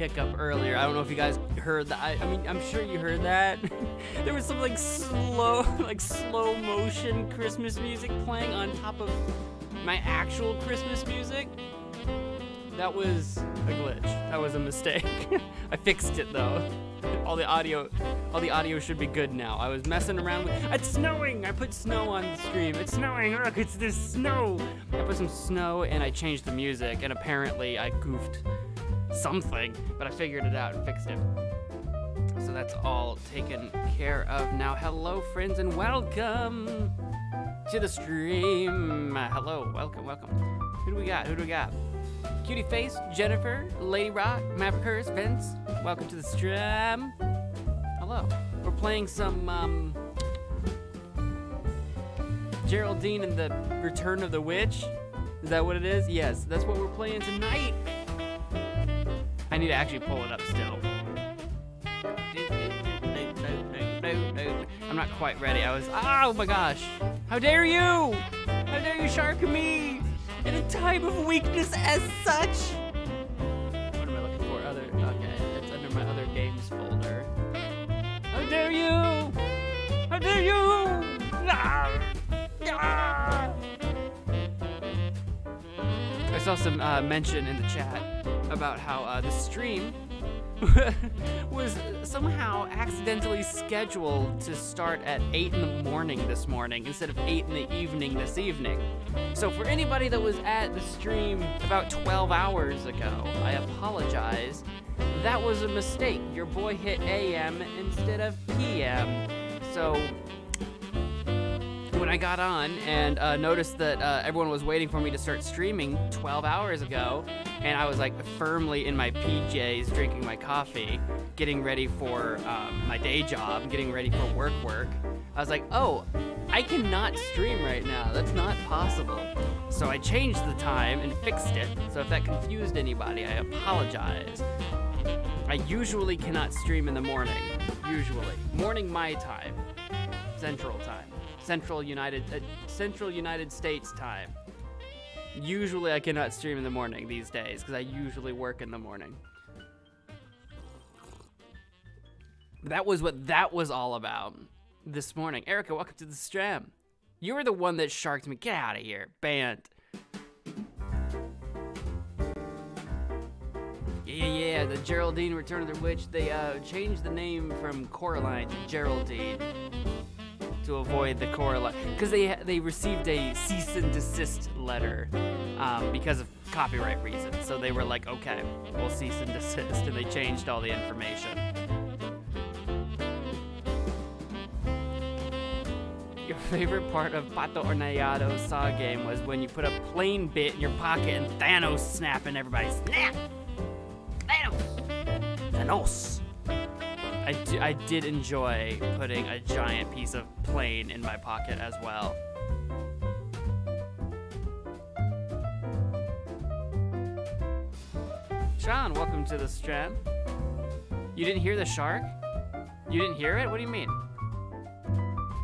hiccup earlier. I don't know if you guys heard that. I, I mean, I'm sure you heard that. there was some like slow, like slow motion Christmas music playing on top of my actual Christmas music. That was a glitch. That was a mistake. I fixed it though. All the audio, all the audio should be good now. I was messing around with. It's snowing. I put snow on the stream. It's snowing. Look, it's this snow. I put some snow and I changed the music, and apparently I goofed something, but I figured it out and fixed it. So that's all taken care of now. Hello, friends, and welcome to the stream. Hello, welcome, welcome. Who do we got? Who do we got? Cutie Face, Jennifer, Lady Rock, Mavericks, Vince. Welcome to the stream. Hello. We're playing some um, Geraldine and the Return of the Witch. Is that what it is? Yes, that's what we're playing tonight. I need to actually pull it up still. I'm not quite ready. I was, oh my gosh. How dare you? How dare you shark me? In a time of weakness as such. What am I looking for? Other, okay, it's under my other games folder. How dare you? How dare you? Ah! Ah! I saw some uh, mention in the chat about how uh, the stream was somehow accidentally scheduled to start at 8 in the morning this morning instead of 8 in the evening this evening. So, for anybody that was at the stream about 12 hours ago, I apologize. That was a mistake. Your boy hit AM instead of PM. So, when I got on and uh, noticed that uh, everyone was waiting for me to start streaming 12 hours ago, and I was like firmly in my PJs drinking my coffee, getting ready for um, my day job, getting ready for work work. I was like, oh, I cannot stream right now. That's not possible. So I changed the time and fixed it. So if that confused anybody, I apologize. I usually cannot stream in the morning. Usually. Morning my time. Central time. Central United uh, Central United States time. Usually I cannot stream in the morning these days because I usually work in the morning. That was what that was all about this morning. Erica, welcome to the stream. You were the one that sharked me. Get out of here. Banned. Yeah, yeah, yeah. The Geraldine Return of the Witch. They uh, changed the name from Coraline to Geraldine to avoid the Coraline because they they received a cease and desist letter um, because of copyright reasons. So they were like, okay, we'll cease and desist, and they changed all the information. Your favorite part of Pato Horneado Saw game was when you put a plane bit in your pocket and Thanos snapping everybody. Snap! Thanos! Thanos! I, I did enjoy putting a giant piece of plane in my pocket as well. Sean, welcome to the stream. You didn't hear the shark? You didn't hear it? What do you mean?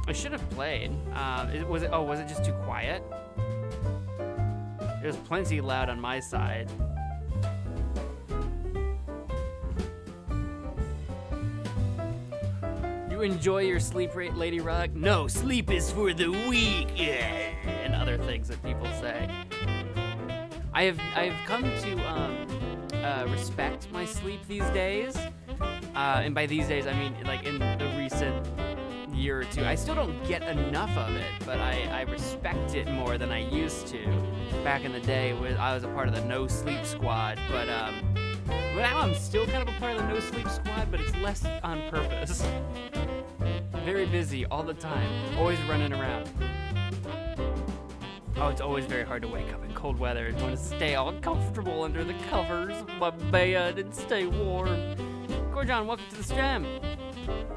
I should have played. Um, it, was it? Oh, was it just too quiet? It was plenty loud on my side. You enjoy your sleep rate, Lady Rock? No, sleep is for the weak. Yeah, and other things that people say. I have I have come to um, uh, respect my sleep these days, uh, and by these days I mean like in the recent year or two. I still don't get enough of it, but I, I respect it more than I used to. Back in the day, when I was a part of the No Sleep Squad, but um, now I'm still kind of a part of the No Sleep Squad, but it's less on purpose. Very busy all the time, always running around. Oh, it's always very hard to wake up in cold weather and want to stay all comfortable under the covers of my bed and stay warm. Gorjon, welcome to the stream.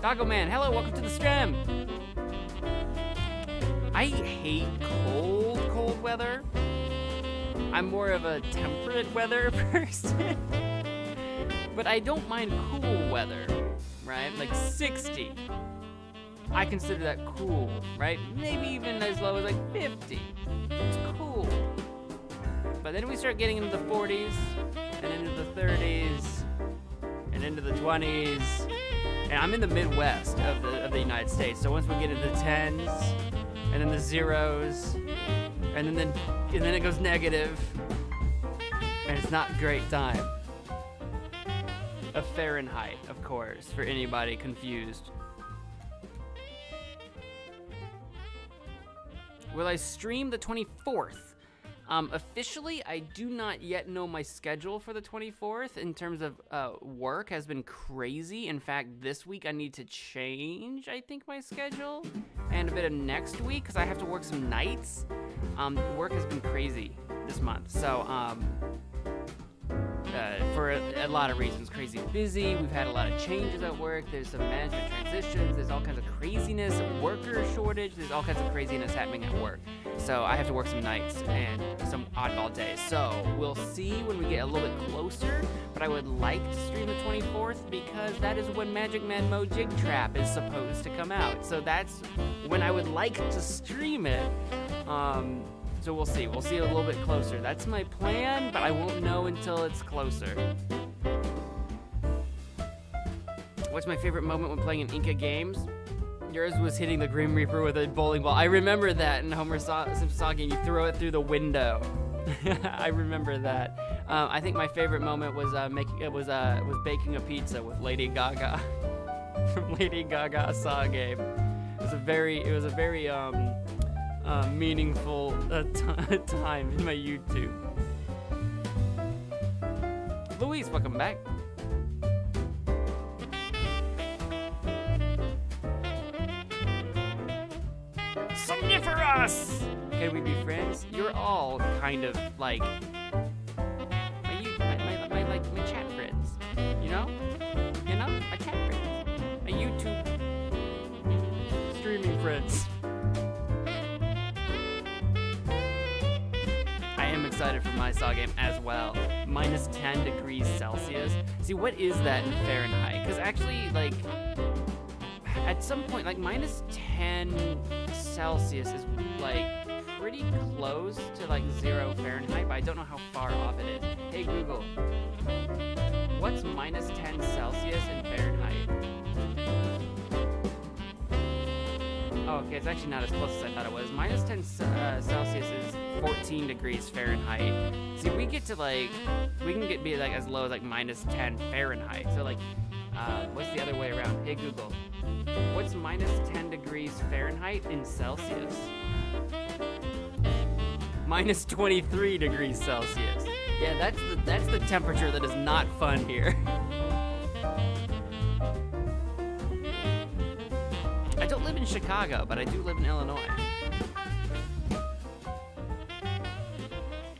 Doggo Man, hello, welcome to the stream. I hate cold, cold weather. I'm more of a temperate weather person. but I don't mind cool weather, right? Like 60. I consider that cool, right? Maybe even as low as like 50. It's cool. But then we start getting into the 40s and into the 30s and into the 20s. And I'm in the Midwest of the, of the United States. So once we get into the 10s and then the zeros and then, then and then it goes negative and it's not great time. A Fahrenheit, of course, for anybody confused. Will I stream the 24th? Um, officially, I do not yet know my schedule for the 24th in terms of uh, work has been crazy. In fact, this week I need to change, I think, my schedule and a bit of next week because I have to work some nights. Um, work has been crazy this month. So, um, uh, for a, a, lot of reasons. Crazy busy. We've had a lot of changes at work. There's some management transitions. There's all kinds of craziness. Worker shortage. There's all kinds of craziness happening at work. So I have to work some nights and some oddball days. So we'll see when we get a little bit closer. But I would like to stream the 24th because that is when Magic Man Mo Jig Trap is supposed to come out. So that's when I would like to stream it. Um, so we'll see. We'll see a little bit closer. That's my plan, but I won't know until it's closer. What's my favorite moment when playing in Inka games? Yours was hitting the Grim Reaper with a bowling ball. I remember that in Homer Simpson game. You throw it through the window. I remember that. Um, I think my favorite moment was uh, making it was uh, was baking a pizza with Lady Gaga from Lady Gaga Saw game. It was a very it was a very um, uh, meaningful uh, time in my YouTube. Louise, welcome back. Somniferous! Can we be friends? You're all kind of like my, my, my, my, like my chat excited for my Saw game as well. Minus 10 degrees Celsius. See, what is that in Fahrenheit? Because actually, like, at some point, like, minus 10 Celsius is, like, pretty close to, like, zero Fahrenheit, but I don't know how far off it is. Hey, Google, what's minus 10 Celsius in Fahrenheit? Oh, okay, it's actually not as close as I thought it was. Minus 10 uh, Celsius is 14 degrees Fahrenheit. See, we get to like, we can get be like as low as like minus 10 Fahrenheit. So like, uh, what's the other way around? Hey Google, what's minus 10 degrees Fahrenheit in Celsius? Minus 23 degrees Celsius. Yeah, that's the that's the temperature that is not fun here. Chicago, but I do live in Illinois.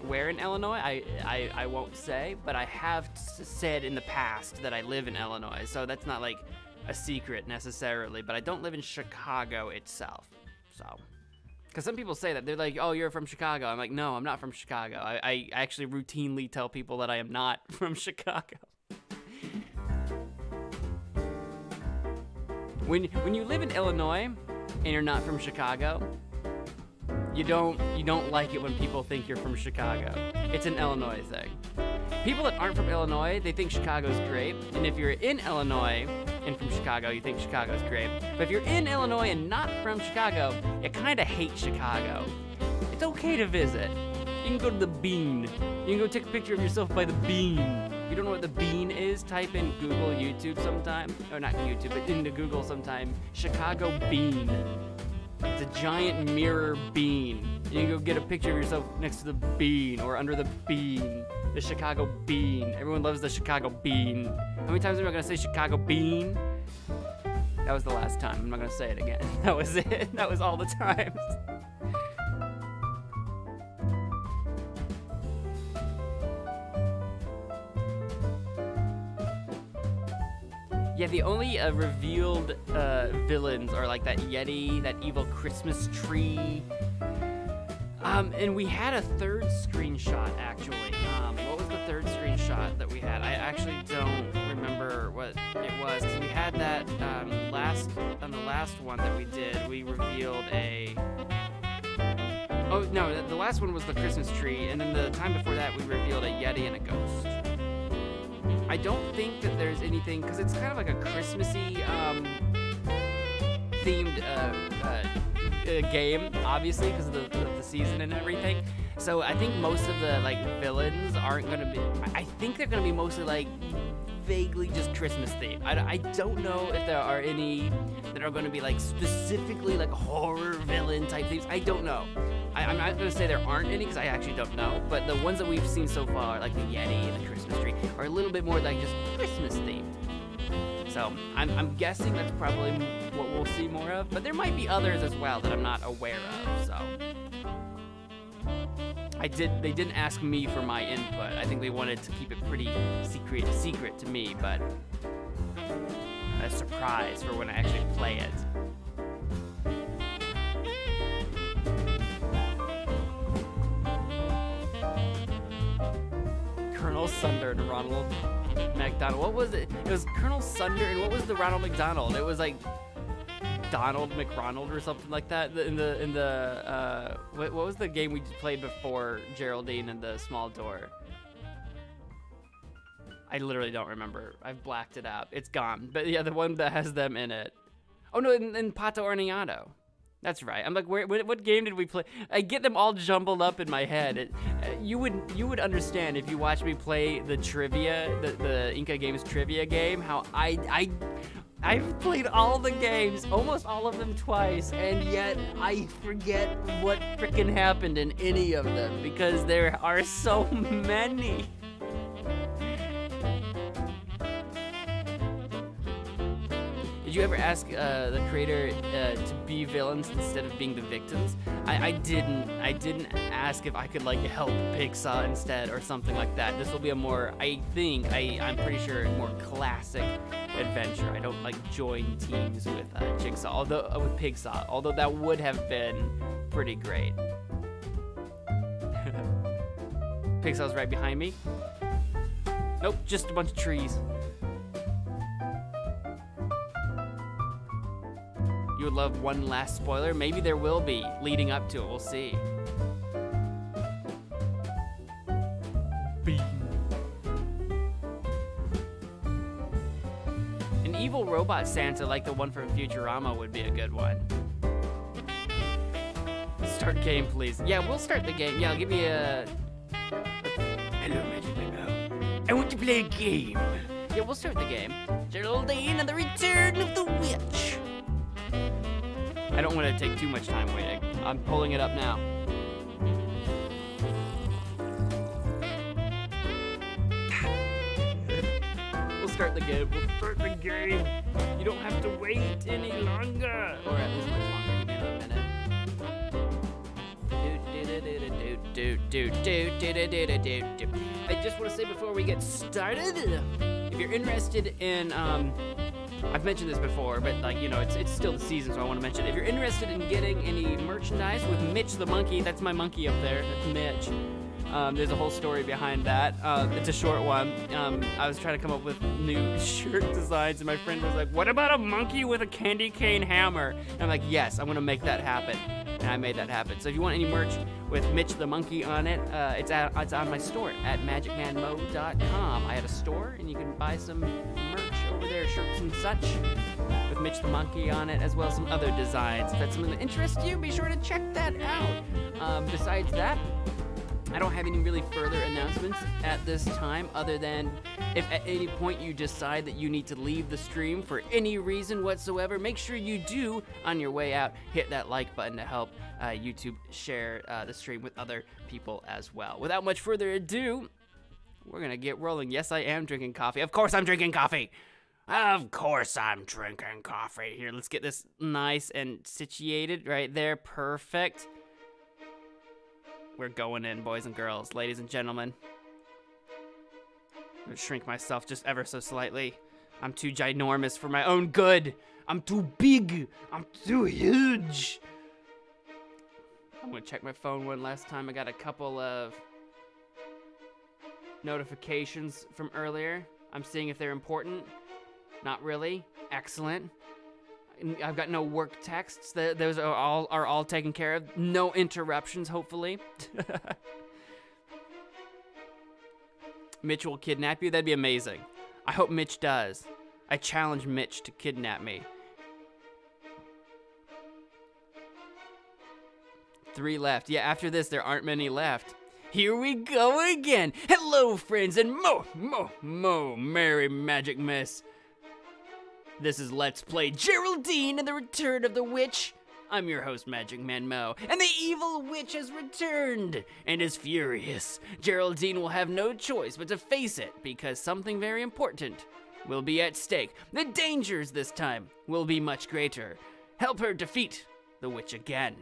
Where in Illinois, I, I, I won't say, but I have said in the past that I live in Illinois, so that's not like a secret necessarily, but I don't live in Chicago itself, so. Because some people say that. They're like, oh, you're from Chicago. I'm like, no, I'm not from Chicago. I, I actually routinely tell people that I am not from Chicago. When when you live in Illinois and you're not from Chicago, you don't you don't like it when people think you're from Chicago. It's an Illinois thing. People that aren't from Illinois, they think Chicago's great. And if you're in Illinois and from Chicago, you think Chicago's great. But if you're in Illinois and not from Chicago, you kind of hate Chicago. It's okay to visit. You can go to the Bean. You can go take a picture of yourself by the Bean you don't know what the bean is, type in Google YouTube sometime. Or not YouTube, but into Google sometime. Chicago bean. It's a giant mirror bean. You can go get a picture of yourself next to the bean or under the bean. The Chicago bean. Everyone loves the Chicago bean. How many times am I gonna say Chicago bean? That was the last time. I'm not gonna say it again. That was it. That was all the times. Yeah, the only uh, revealed uh, villains are like that Yeti, that evil Christmas tree. Um, and we had a third screenshot actually. Um, what was the third screenshot? that we had. I actually don't remember what it was. we had that um, last on the last one that we did. We revealed a. Oh no, the- the last one was the Christmas tree, and then the time before that we revealed a Yeti and a ghost. I don't think that there's anything because it's kind of like a Christmassy um, themed uh, uh, uh, game, obviously because of the, the, the season and everything. So I think most of the like villains aren't gonna be. I think they're gonna be mostly like vaguely just Christmas themed. I, I don't know if there are any that are gonna be like specifically like horror villain type themes. I don't know. I, I'm not gonna say there aren't any because I actually don't know. But the ones that we've seen so far, like the Yeti and the Christmas tree, are a little bit more like just Christmas themed. So I'm, I'm guessing that's probably what we'll see more of, but there might be others as well that I'm not aware of. So I did. They didn't ask me for my input. I think they wanted to keep it pretty secret, secret to me, but a surprise for when I actually play it. Colonel Sunder and Ronald McDonald. What was it? It was Colonel Sunder and what was the Ronald McDonald? It was like Donald McRonald or something like that in the in the uh, what, what was the game we played before Geraldine and the Small Door? I literally don't remember. I've blacked it out. It's gone. But yeah, the one that has them in it. Oh no, in, in Pato Horneado. That's right. I'm like, where, what, game did we play? I get them all jumbled up in my head. It, uh, you would you would understand if you watch me play the trivia, the, the Inka Games trivia game. How I I I've played all the games, almost all of them twice, and yet I forget what frickin' happened in any of them because there are so many. Did you ever ask uh, the creator uh, to be villains instead of being the victims? I, I didn't. I didn't ask if I could like help Pigsaw instead or something like that. This will be a more, I think, I, I'm pretty sure, more classic adventure. I don't like join teams with uh, Jigsaw, although uh, with Pigsaw, although that would have been pretty great. Pigsaw's right behind me. Nope, just a bunch of trees. You would love one last spoiler? Maybe there will be leading up to it. We'll see. An evil robot Santa like the one from Futurama would be a good one. Start game, please. Yeah, we'll start the game. Yeah, give me a. Hello, Magic Mango. I want to play a game. Yeah, we'll start the game. Geraldine and the Return of the Witch. I don't want to take too much time waiting. I'm pulling it up now. We'll start the game. We'll start the game. You don't have to wait any longer. Or at least much longer. Give me a minute. I just want to say before we get started, if you're interested in um, I've mentioned this before, but like you know, it's it's still the season, so I want to mention. It. If you're interested in getting any merchandise with Mitch the monkey, that's my monkey up there. That's Mitch. Um, there's a whole story behind that. Uh, it's a short one. Um, I was trying to come up with new shirt designs, and my friend was like, "What about a monkey with a candy cane hammer?" And I'm like, "Yes, I'm gonna make that happen." And I made that happen. So if you want any merch with Mitch the monkey on it, uh, it's at, it's on my store at magicmanmo.com. I have a store, and you can buy some merch over there, shirts and such, with Mitch the monkey on it, as well as some other designs. If that's something that interests you, be sure to check that out. Um, besides that, I don't have any really further announcements at this time, other than if at any point you decide that you need to leave the stream for any reason whatsoever, make sure you do, on your way out, hit that like button to help uh, YouTube share uh, the stream with other people as well. Without much further ado, we're gonna get rolling. Yes, I am drinking coffee. Of course, I'm drinking coffee. Of course, I'm drinking coffee. Here, let's get this nice and situated right there. Perfect. We're going in, boys and girls, ladies and gentlemen. I'm gonna shrink myself just ever so slightly. I'm too ginormous for my own good. I'm too big. I'm too huge. I'm gonna check my phone one last time. I got a couple of notifications from earlier. I'm seeing if they're important. Not really. Excellent. I've got no work texts. Those are all are all taken care of. No interruptions, hopefully. Mitch will kidnap you. That'd be amazing. I hope Mitch does. I challenge Mitch to kidnap me. Three left. Yeah, after this, there aren't many left. Here we go again. Hello, friends, and mo, mo, mo, merry magic mess. This is Let's Play Geraldine and the Return of the Witch. I'm your host, Magic Man Mo, and the evil witch has returned and is furious. Geraldine will have no choice but to face it because something very important will be at stake. The dangers this time will be much greater. Help her defeat the witch again.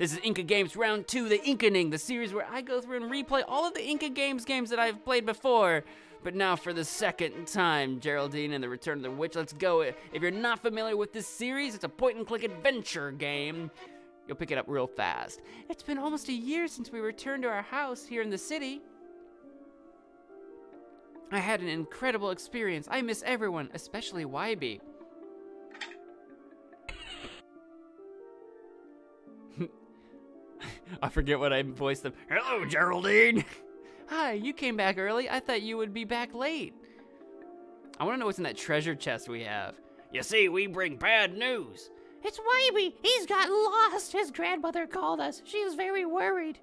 This is Inka Games Round 2, The Inkaning, the series where I go through and replay all of the Inka Games games that I've played before. But now for the second time, Geraldine and the Return of the Witch, let's go. If you're not familiar with this series, it's a point-and-click adventure game. You'll pick it up real fast. It's been almost a year since we returned to our house here in the city. I had an incredible experience. I miss everyone, especially Wybie. I forget what I voiced them. Hello, Geraldine. Hi, you came back early. I thought you would be back late. I want to know what's in that treasure chest we have. You see, we bring bad news. It's Wybie. He's got lost. His grandmother called us. She is very worried.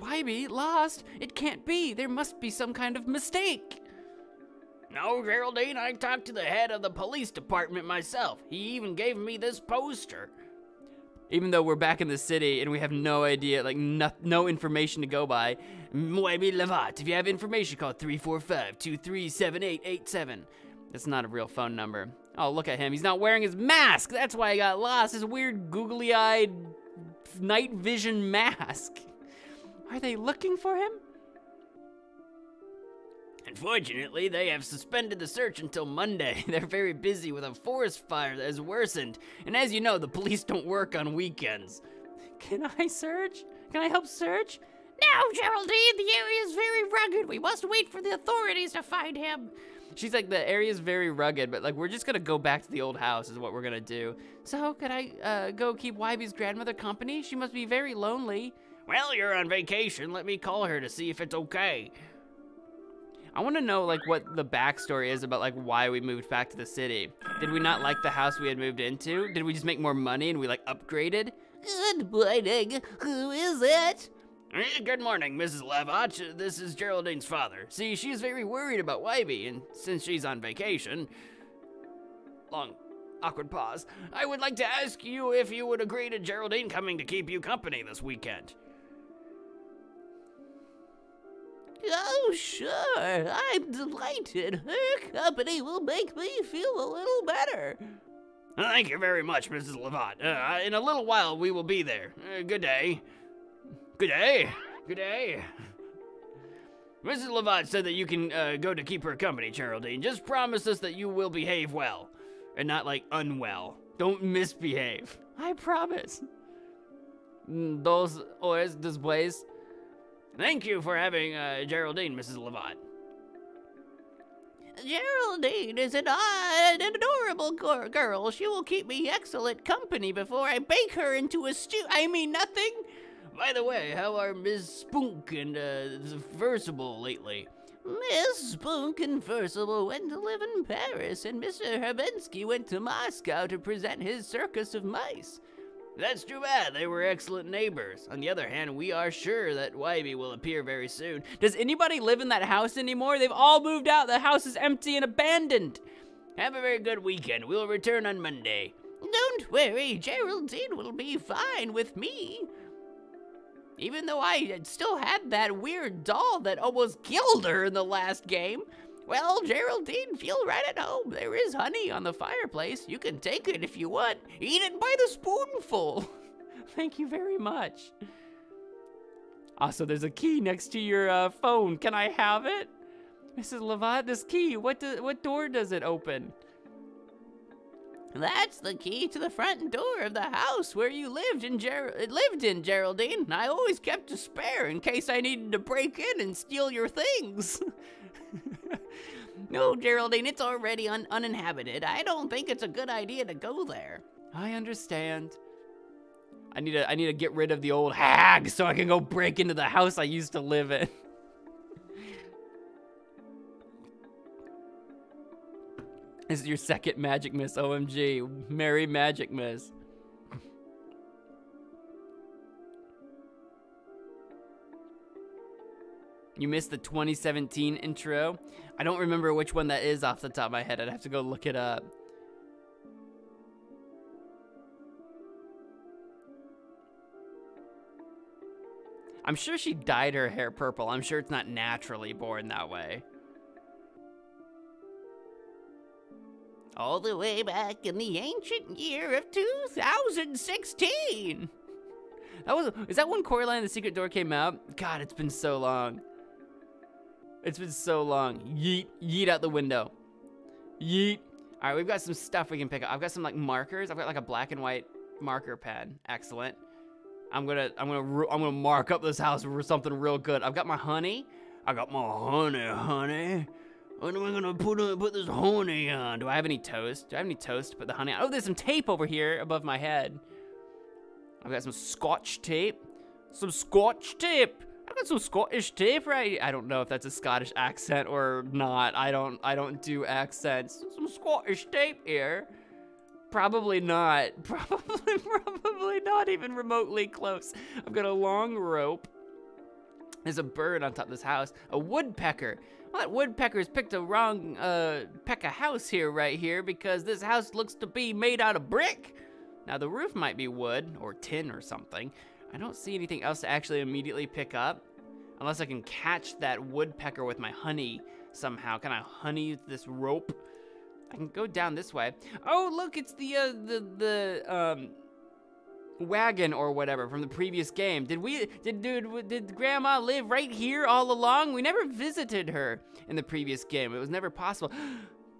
Wybie lost? It can't be. There must be some kind of mistake. No, Geraldine, I talked to the head of the police department myself. He even gave me this poster even though we're back in the city and we have no idea, like no, no information to go by. Moebi Lavat, if you have information, call 345-237-887. That's not a real phone number. Oh, look at him. He's not wearing his mask. That's why I got lost. His weird googly-eyed night vision mask. Are they looking for him? Unfortunately, they have suspended the search until Monday. They're very busy with a forest fire that has worsened. And as you know, the police don't work on weekends. Can I search? Can I help search? No, Geraldine, the area is very rugged. We must wait for the authorities to find him. She's like, the area is very rugged, but like, we're just gonna go back to the old house is what we're gonna do. So, could I uh, go keep Wybie's grandmother company? She must be very lonely. Well, you're on vacation. Let me call her to see if it's okay. I want to know like what the backstory is about like why we moved back to the city. Did we not like the house we had moved into? Did we just make more money and we like upgraded? Good morning. Who is it? Eh, good morning, Mrs. Lavach. This is Geraldine's father. See, she's very worried about Wybie, and since she's on vacation, long, awkward pause, I would like to ask you if you would agree to Geraldine coming to keep you company this weekend. Oh, sure. I'm delighted. Her company will make me feel a little better. Thank you very much, Mrs. Lavat. Uh, in a little while, we will be there. Uh, good day. Good day. Good day. Mrs. Lavat said that you can uh, go to keep her company, Geraldine. Just promise us that you will behave well and not like unwell. Don't misbehave. I promise. Those always displays Thank you for having uh, Geraldine, Mrs. Lavat. Geraldine is an, uh, an adorable girl. She will keep me excellent company before I bake her into a stew. I mean nothing. By the way, how are Ms. Spunk and uh, Versible lately? Miss Spunk and Versible went to live in Paris, and Mr. Herbensky went to Moscow to present his circus of mice. That's too bad. They were excellent neighbors. On the other hand, we are sure that Wybie will appear very soon. Does anybody live in that house anymore? They've all moved out. The house is empty and abandoned. Have a very good weekend. We'll return on Monday. Don't worry, Geraldine will be fine with me. Even though I still had that weird doll that almost killed her in the last game. Well, Geraldine, feel right at home. There is honey on the fireplace. You can take it if you want. Eat it by the spoonful. Thank you very much. Also, there's a key next to your uh, phone. Can I have it? Mrs. Lavat, this key, what, do, what door does it open? That's the key to the front door of the house where you lived in Ger- lived in Geraldine. I always kept a spare in case I needed to break in and steal your things. no, oh, Geraldine, it's already un- uninhabited. I don't think it's a good idea to go there. I understand. I need to I need to get rid of the old hag so I can go break into the house I used to live in. This is your second magic miss, OMG. Merry magic miss. You missed the 2017 intro. I don't remember which one that is off the top of my head. I'd have to go look it up. I'm sure she dyed her hair purple. I'm sure it's not naturally born that way. All the way back in the ancient year of 2016. That was is that when Coraline the Secret Door came out? God, it's been so long. It's been so long. Yeet, yeet out the window. Yeet. All right, we've got some stuff we can pick up. I've got some like markers. I've got like a black and white marker pen. Excellent. I'm gonna, I'm gonna, I'm gonna mark up this house for something real good. I've got my honey. I got my honey, honey. What am I gonna put uh, put this honey on? Do I have any toast? Do I have any toast to put the honey on? Oh, there's some tape over here above my head. I've got some scotch tape. Some scotch tape. I've got some Scottish tape right. I don't know if that's a Scottish accent or not. I don't I don't do accents. Some Scottish tape here. Probably not. Probably probably not even remotely close. I've got a long rope. There's a bird on top of this house. A woodpecker. That woodpecker's picked a wrong uh, peck of house here, right here, because this house looks to be made out of brick. Now, the roof might be wood or tin or something. I don't see anything else to actually immediately pick up, unless I can catch that woodpecker with my honey somehow. Can I honey this rope? I can go down this way. Oh, look, it's the, uh, the, the, um, wagon or whatever from the previous game. Did we did dude did grandma live right here all along? We never visited her in the previous game. It was never possible.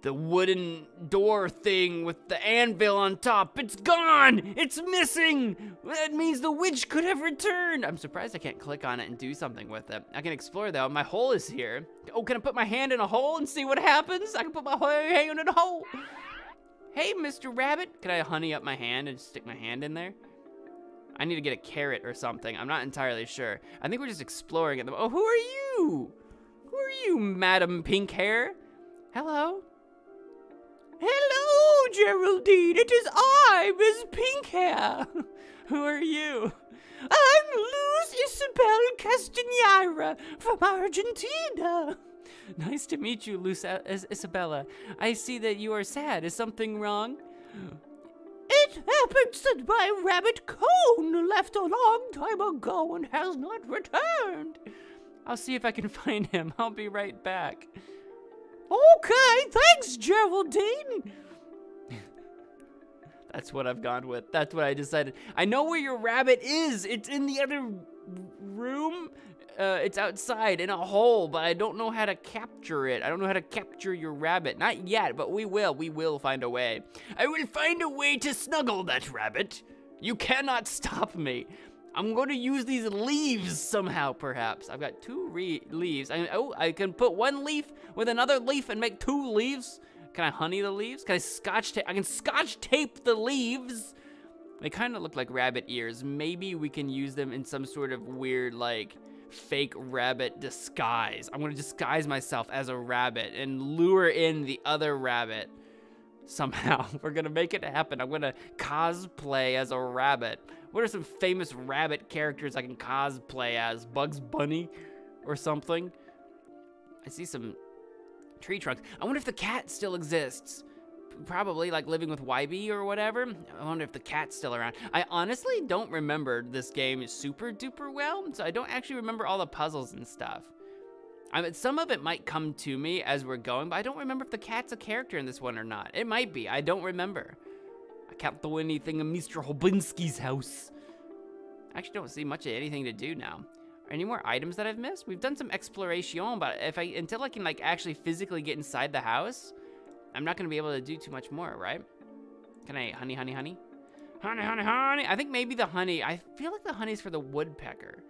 The wooden door thing with the anvil on top, it's gone! It's missing! That means the witch could have returned! I'm surprised I can't click on it and do something with it. I can explore though, my hole is here. Oh, can I put my hand in a hole and see what happens? I can put my hand in a hole. Hey, Mr. Rabbit, can I honey up my hand and stick my hand in there? I need to get a carrot or something. I'm not entirely sure. I think we're just exploring it. Oh, who are you? Who are you, Madam Pink Hair? Hello? Hello, Geraldine. It is I, Miss Pink Hair. who are you? I'm Luz Isabel Castanera from Argentina. Nice to meet you, Luz Isabella. I see that you are sad. Is something wrong? It happens that my rabbit Cone left a long time ago and has not returned. I'll see if I can find him. I'll be right back. Okay, thanks, Geraldine. That's what I've gone with. That's what I decided. I know where your rabbit is. It's in the other room. Uh, it's outside in a hole, but I don't know how to capture it. I don't know how to capture your rabbit. Not yet, but we will. We will find a way. I will find a way to snuggle that rabbit. You cannot stop me. I'm going to use these leaves somehow, perhaps. I've got two leaves. I, oh, I can put one leaf with another leaf and make two leaves. Can I honey the leaves? Can I scotch tape? I can scotch tape the leaves. They kind of look like rabbit ears. Maybe we can use them in some sort of weird, like, fake rabbit disguise. I'm gonna disguise myself as a rabbit and lure in the other rabbit somehow. We're gonna make it happen. I'm gonna cosplay as a rabbit. What are some famous rabbit characters I can cosplay as? Bugs Bunny or something? I see some tree trunks. I wonder if the cat still exists probably like living with Wybie or whatever. I wonder if the cat's still around. I honestly don't remember this game super duper well, so I don't actually remember all the puzzles and stuff. I mean, some of it might come to me as we're going, but I don't remember if the cat's a character in this one or not. It might be, I don't remember. I can't do anything in Mr. Hobinski's house. I actually don't see much of anything to do now. Any more items that I've missed? We've done some exploration, but if I until I can like actually physically get inside the house, I'm not gonna be able to do too much more, right? Can I honey, honey, honey? Honey, honey, honey. I think maybe the honey. I feel like the honey's for the woodpecker,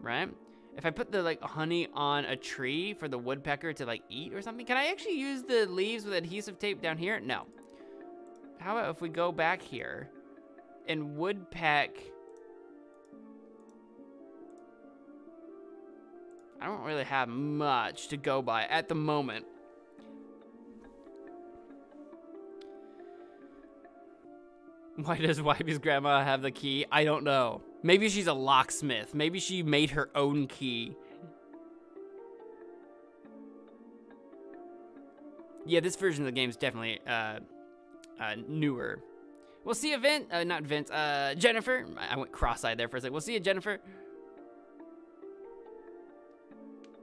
right? If I put the like honey on a tree for the woodpecker to like eat or something, can I actually use the leaves with adhesive tape down here? No. How about if we go back here and woodpeck I don't really have much to go by at the moment. Why does Wybie's grandma have the key? I don't know. Maybe she's a locksmith. Maybe she made her own key. Yeah, this version of the game is definitely uh, uh, newer. We'll see you. Uh, not Vince. Uh, Jennifer. I went cross-eyed there for a second. We'll see you, Jennifer.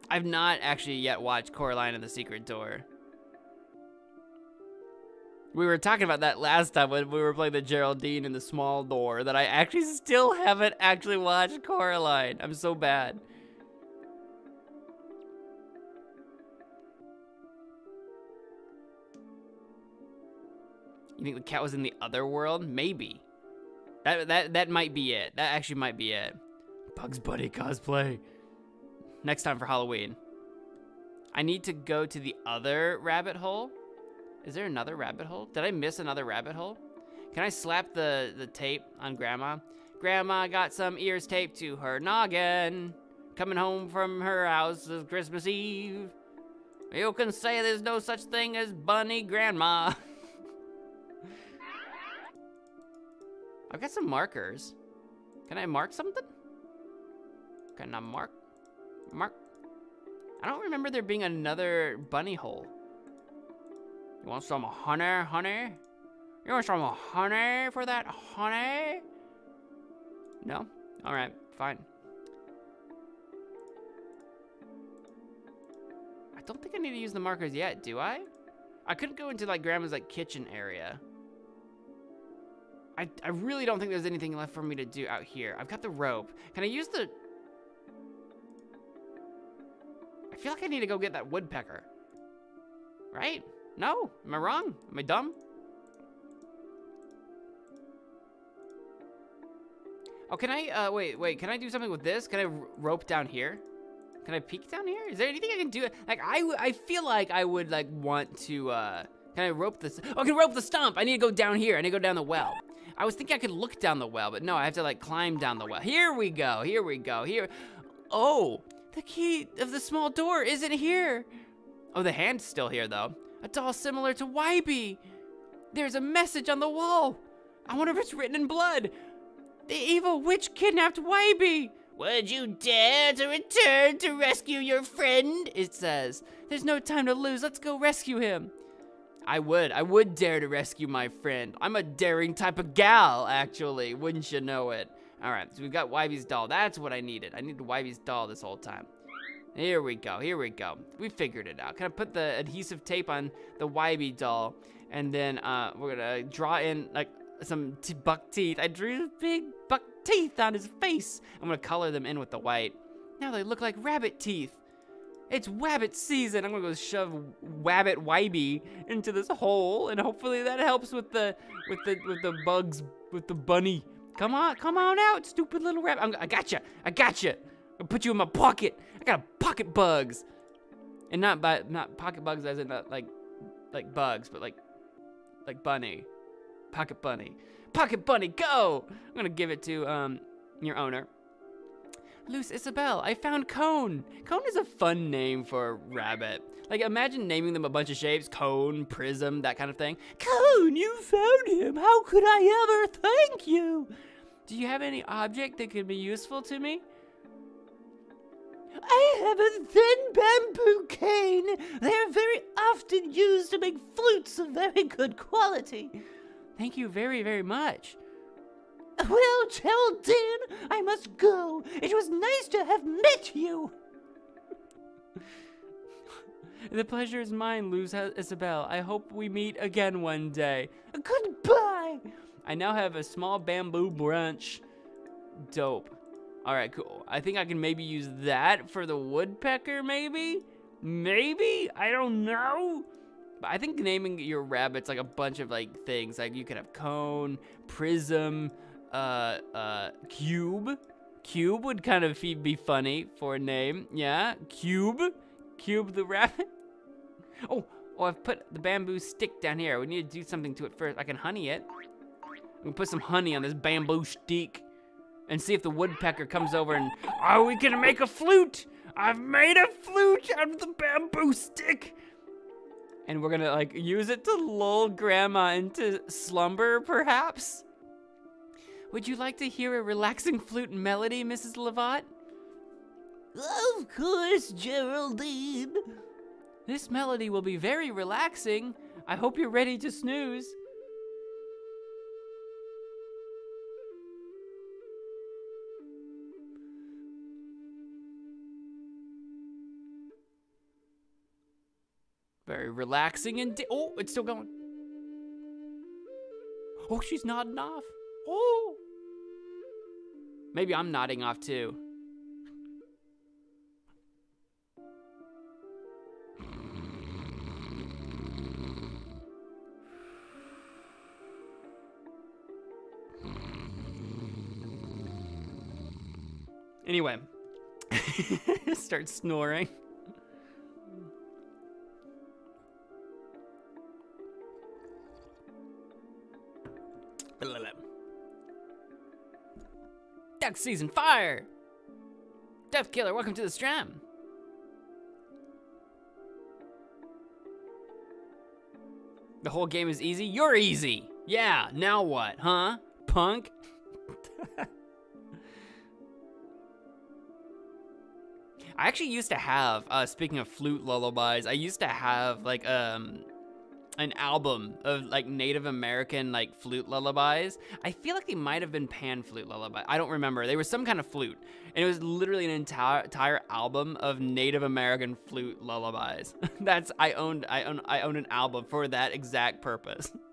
I've not actually yet watched Coraline and the Secret Door. We were talking about that last time when we were playing the Geraldine in the small door that I actually still haven't actually watched Coraline. I'm so bad. You think the cat was in the other world? Maybe. That that that might be it. That actually might be it. Bugs Bunny cosplay. Next time for Halloween. I need to go to the other rabbit hole. Is there another rabbit hole? Did I miss another rabbit hole? Can I slap the, the tape on Grandma? Grandma got some ears taped to her noggin. Coming home from her house is Christmas Eve. You can say there's no such thing as bunny grandma. I've got some markers. Can I mark something? Can I mark? Mark? I don't remember there being another bunny hole. You want some honey, honey? You want some honey for that honey? No? Alright, fine. I don't think I need to use the markers yet, do I? I couldn't go into like grandma's like kitchen area. I, I really don't think there's anything left for me to do out here. I've got the rope. Can I use the... I feel like I need to go get that woodpecker. Right? No? Am I wrong? Am I dumb? Oh, can I, uh, wait, wait, can I do something with this? Can I rope down here? Can I peek down here? Is there anything I can do? Like, I, I feel like I would, like, want to, uh, can I rope this? Oh, I can rope the stump. I need to go down here. I need to go down the well. I was thinking I could look down the well, but no, I have to, like, climb down the well. Here we go. Here we go. Here. Oh, the key of the small door isn't here. Oh, the hand's still here, though. A doll similar to Wybie. There's a message on the wall. I wonder if it's written in blood. The evil witch kidnapped Wybie. Would you dare to return to rescue your friend? It says. There's no time to lose. Let's go rescue him. I would. I would dare to rescue my friend. I'm a daring type of gal, actually. Wouldn't you know it? All right, so we've got Wybie's doll. That's what I needed. I needed Wybie's doll this whole time. Here we go, here we go. We figured it out. Can I put the adhesive tape on the Wybie doll? And then uh, we're gonna draw in like some buck teeth. I drew big buck teeth on his face. I'm gonna color them in with the white. Now they look like rabbit teeth. It's Wabbit season. I'm gonna go shove Wabbit Wybie into this hole, and hopefully that helps with the with the with the bugs with the bunny. Come on, come on out, stupid little rabbit. I'm, I got you. I got you. I'll put you in my pocket. I got pocket bugs, and not by not pocket bugs as in uh, like like bugs, but like like bunny, pocket bunny, pocket bunny. Go! I'm gonna give it to um your owner. Luz Isabel, I found Cone. Cone is a fun name for a rabbit. Like, imagine naming them a bunch of shapes. Cone, Prism, that kind of thing. Cone, you found him. How could I ever thank you? Do you have any object that could be useful to me? I have a thin bamboo cane. They are very often used to make flutes of very good quality. Thank you very, very much. Well, Geraldine, I must go. It was nice to have met you. the pleasure is mine, Luz Isabel. I hope we meet again one day. Goodbye. I now have a small bamboo branch. Dope. All right, cool. I think I can maybe use that for the woodpecker, maybe? Maybe? I don't know. But I think naming your rabbits like a bunch of like things. Like you could have cone, prism, uh, uh, cube. Cube would kind of be funny for a name. Yeah, cube, cube the rabbit. Oh, oh, I've put the bamboo stick down here. We need to do something to it first. I can honey it. We can put some honey on this bamboo stick and see if the woodpecker comes over and, are we gonna make a flute? I've made a flute out of the bamboo stick. And we're gonna like use it to lull grandma into slumber, perhaps? Would you like to hear a relaxing flute melody, Mrs. Lovat? Of course, Geraldine. This melody will be very relaxing. I hope you're ready to snooze. Relaxing and oh, it's still going. Oh, she's nodding off. Oh. Maybe I'm nodding off too. Anyway, start snoring. Season fire! Death Killer, welcome to the stream. The whole game is easy? You're easy! Yeah, now what, huh? Punk? I actually used to have, uh, speaking of flute lullabies, I used to have like um an album of like Native American like flute lullabies. I feel like they might have been pan flute lullaby. I don't remember. They were some kind of flute, and it was literally an entire entire album of Native American flute lullabies. That's I owned I own I owned an album for that exact purpose.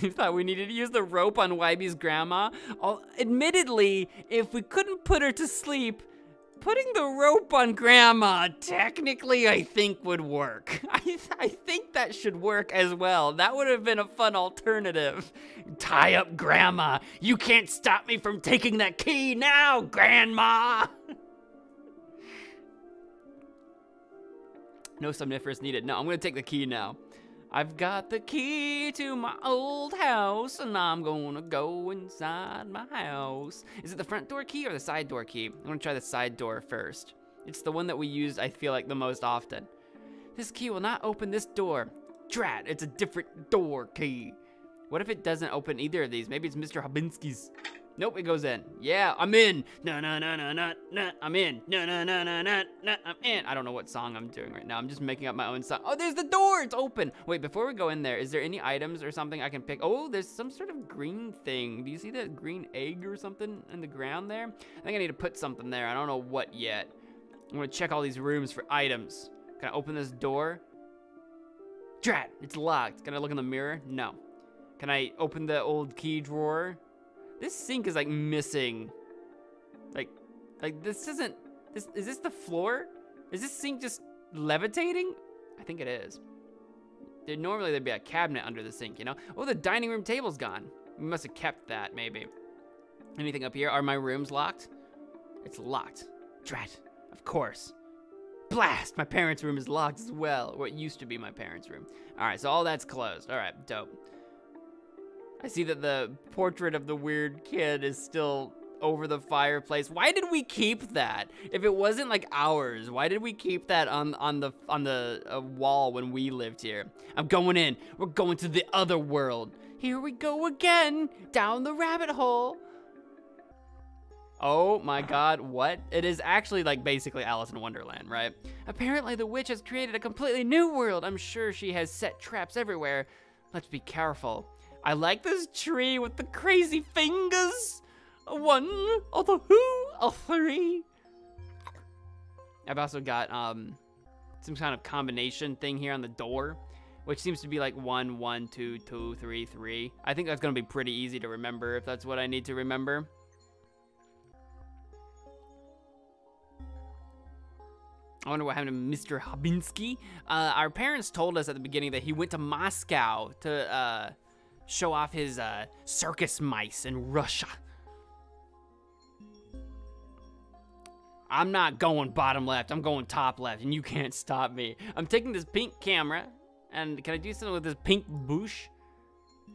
You thought we needed to use the rope on Wybie's grandma? admittedly, if we couldn't put her to sleep, putting the rope on grandma technically I think would work. I, th I think that should work as well. That would have been a fun alternative. Tie up grandma. You can't stop me from taking that key now, grandma. no somniferous needed. No, I'm gonna take the key now. I've got the key to my old house, and I'm gonna go inside my house. Is it the front door key or the side door key? I'm gonna try the side door first. It's the one that we use, I feel like, the most often. This key will not open this door. Drat, it's a different door key. What if it doesn't open either of these? Maybe it's Mr. Habinski's. Nope, it goes in. Yeah, I'm in. No, no, no, no, no, no. I'm in. No, no, no, no, no, no. I'm in. I don't know what song I'm doing right now. I'm just making up my own song. Oh, there's the door. It's open. Wait, before we go in there, is there any items or something I can pick? Oh, there's some sort of green thing. Do you see that green egg or something in the ground there? I think I need to put something there. I don't know what yet. I'm gonna check all these rooms for items. Can I open this door? Drat, it's locked. Can I look in the mirror? No. Can I open the old key drawer? This sink is like missing. Like, like this isn't, this, is this the floor? Is this sink just levitating? I think it is. There, normally there'd be a cabinet under the sink, you know? Oh, the dining room table's gone. We must have kept that, maybe. Anything up here? Are my rooms locked? It's locked. Drat, of course. Blast! My parents' room is locked as well. What used to be my parents' room. All right, so all that's closed. All right, dope. I see that the portrait of the weird kid is still over the fireplace. Why did we keep that? If it wasn't like ours, why did we keep that on on the on the uh, wall when we lived here? I'm going in. We're going to the other world. Here we go again, down the rabbit hole. Oh my god, what? It is actually like basically Alice in Wonderland, right? Apparently the witch has created a completely new world. I'm sure she has set traps everywhere. Let's be careful. I like this tree with the crazy fingers. A one, a two, a three. I've also got um, some kind of combination thing here on the door, which seems to be like one, one, two, two, three, three. I think that's gonna be pretty easy to remember if that's what I need to remember. I wonder what happened to Mr. Habinsky. Uh, our parents told us at the beginning that he went to Moscow to uh, show off his uh, circus mice in Russia. I'm not going bottom left. I'm going top left, and you can't stop me. I'm taking this pink camera, and can I do something with this pink bush?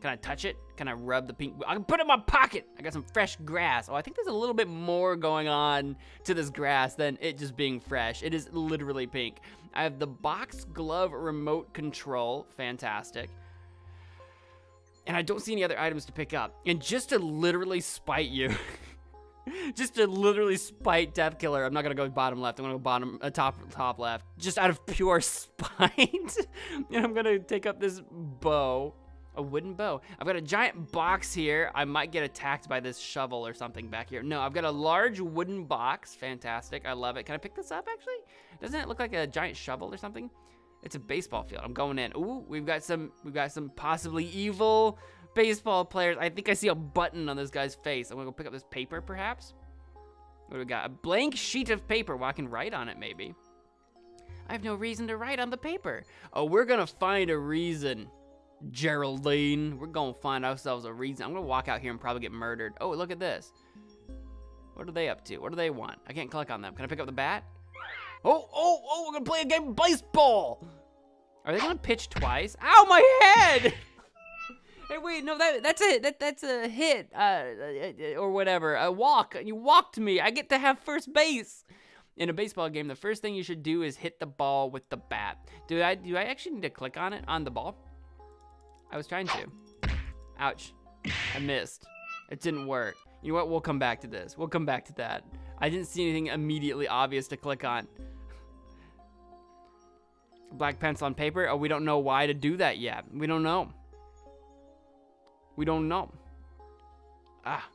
Can I touch it? Can I rub the pink? I can put it in my pocket. I got some fresh grass. Oh, I think there's a little bit more going on to this grass than it just being fresh. It is literally pink. I have the box glove remote control. Fantastic. And I don't see any other items to pick up. And just to literally spite you, just to literally spite Death Killer, I'm not gonna go bottom left. I'm gonna go bottom, uh, top, top left, just out of pure spite. and I'm gonna take up this bow. A wooden bow. I've got a giant box here. I might get attacked by this shovel or something back here. No, I've got a large wooden box. Fantastic. I love it. Can I pick this up, actually? Doesn't it look like a giant shovel or something? It's a baseball field. I'm going in. Ooh, we've got some, we've got some possibly evil baseball players. I think I see a button on this guy's face. I'm gonna go pick up this paper, perhaps. What do we got? A blank sheet of paper. Well, I can write on it, maybe. I have no reason to write on the paper. Oh, we're gonna find a reason. Geraldine. We're gonna find ourselves a reason. I'm gonna walk out here and probably get murdered. Oh, look at this. What are they up to? What do they want? I can't click on them. Can I pick up the bat? Oh, oh, oh, we're gonna play a game of baseball. Are they gonna pitch twice? Ow, my head! hey, wait, no, that that's it. That that's a hit, uh, or whatever. A walk. You walked me. I get to have first base. In a baseball game, the first thing you should do is hit the ball with the bat. Do I do I actually need to click on it on the ball? I was trying to. Ouch. I missed. It didn't work. You know what? We'll come back to this. We'll come back to that. I didn't see anything immediately obvious to click on. Black pencil on paper? Oh, we don't know why to do that yet. We don't know. We don't know. Ah.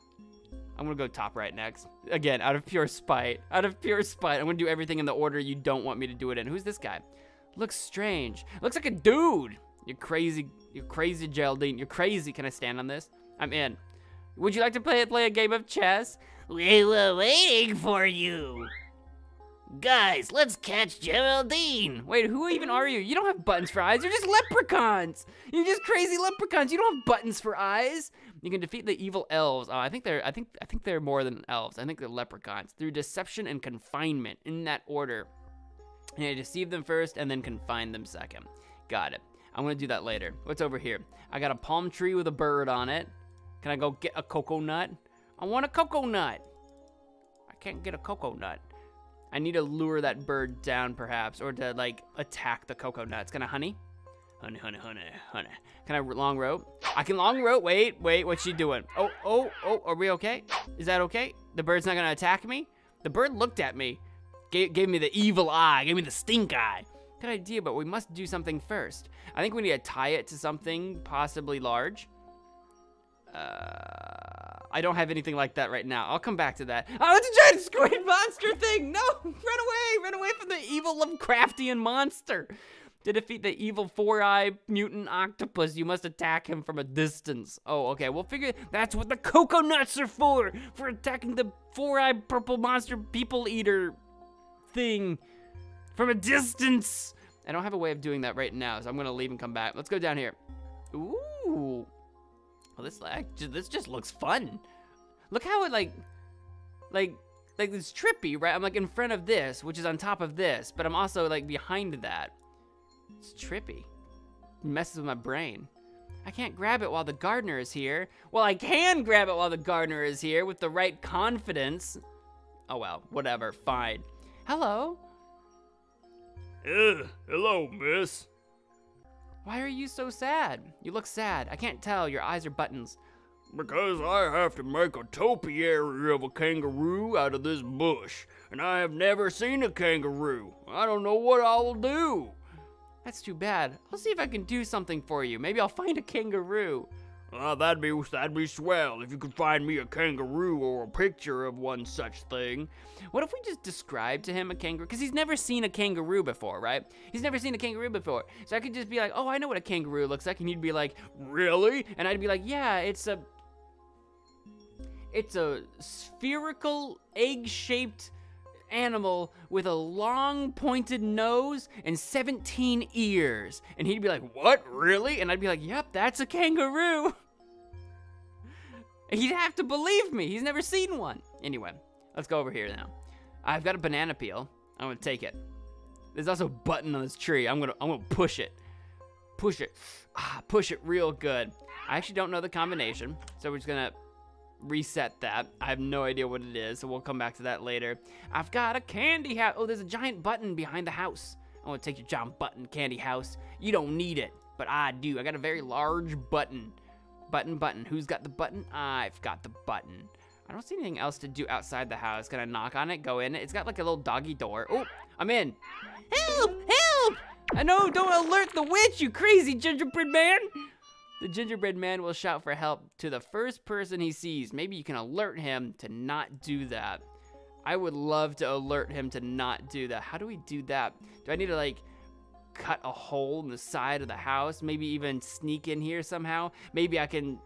I'm gonna go top right next. Again, out of pure spite. Out of pure spite. I'm gonna do everything in the order you don't want me to do it in. Who's this guy? Looks strange. Looks like a dude. You're crazy. You're crazy, Geraldine. You're crazy. Can I stand on this? I'm in. Would you like to play play a game of chess? We were waiting for you. Guys, let's catch Geraldine. Wait, who even are you? You don't have buttons for eyes. You're just leprechauns. You're just crazy leprechauns. You don't have buttons for eyes. You can defeat the evil elves. Oh, I think they're I think I think they're more than elves. I think they're leprechauns through deception and confinement in that order. You deceive them first and then confine them second. Got it. I'm gonna do that later. What's over here? I got a palm tree with a bird on it. Can I go get a cocoa nut? I want a cocoa nut. I can't get a cocoa nut. I need to lure that bird down perhaps, or to like attack the cocoa nuts. Can I honey? Honey, honey, honey, honey. Can I long rope? I can long rope. Wait, wait, what's she doing? Oh, oh, oh, are we okay? Is that okay? The bird's not gonna attack me? The bird looked at me, gave, gave me the evil eye, gave me the stink eye. Good idea, but we must do something first. I think we need to tie it to something possibly large. Uh, I don't have anything like that right now. I'll come back to that. Oh, it's a giant squid monster thing! No! Run away! Run away from the evil Lovecraftian monster! To defeat the evil four-eye mutant octopus, you must attack him from a distance. Oh, okay, we'll figure that's what the cocoa nuts are for! For attacking the four-eye purple monster people eater thing from a distance. I don't have a way of doing that right now, so I'm gonna leave and come back. Let's go down here. Ooh. Well, this this just looks fun. Look how it like, like, like it's trippy, right? I'm like in front of this, which is on top of this, but I'm also like behind that. It's trippy. It messes with my brain. I can't grab it while the gardener is here. Well, I can grab it while the gardener is here with the right confidence. Oh well, whatever, fine. Hello? Uh, hello, miss. Why are you so sad? You look sad. I can't tell. Your eyes are buttons. Because I have to make a topiary of a kangaroo out of this bush, and I have never seen a kangaroo. I don't know what I will do. That's too bad. I'll see if I can do something for you. Maybe I'll find a kangaroo. Uh, that'd be that'd be swell if you could find me a kangaroo or a picture of one such thing. What if we just describe to him a kangaroo? Because he's never seen a kangaroo before, right? He's never seen a kangaroo before. So I could just be like, oh, I know what a kangaroo looks like. And he'd be like, really? And I'd be like, yeah, it's a... It's a spherical, egg-shaped animal with a long pointed nose and 17 ears. And he'd be like, What? Really? And I'd be like, Yep, that's a kangaroo. He'd have to believe me. He's never seen one. Anyway, let's go over here now. I've got a banana peel. I'm gonna take it. There's also a button on this tree. I'm gonna I'm gonna push it. Push it. Ah, push it real good. I actually don't know the combination, so we're just gonna reset that. I have no idea what it is, so we'll come back to that later. I've got a candy house. Oh, there's a giant button behind the house. I want to take your giant button candy house. You don't need it, but I do. I got a very large button. Button, button. Who's got the button? I've got the button. I don't see anything else to do outside the house. I knock on it? Go in it? It's got like a little doggy door. Oh, I'm in. Help! Help! I know, don't alert the witch, you crazy gingerbread man! The gingerbread man will shout for help to the first person he sees. Maybe you can alert him to not do that. I would love to alert him to not do that. How do we do that? Do I need to like cut a hole in the side of the house? Maybe even sneak in here somehow? Maybe I can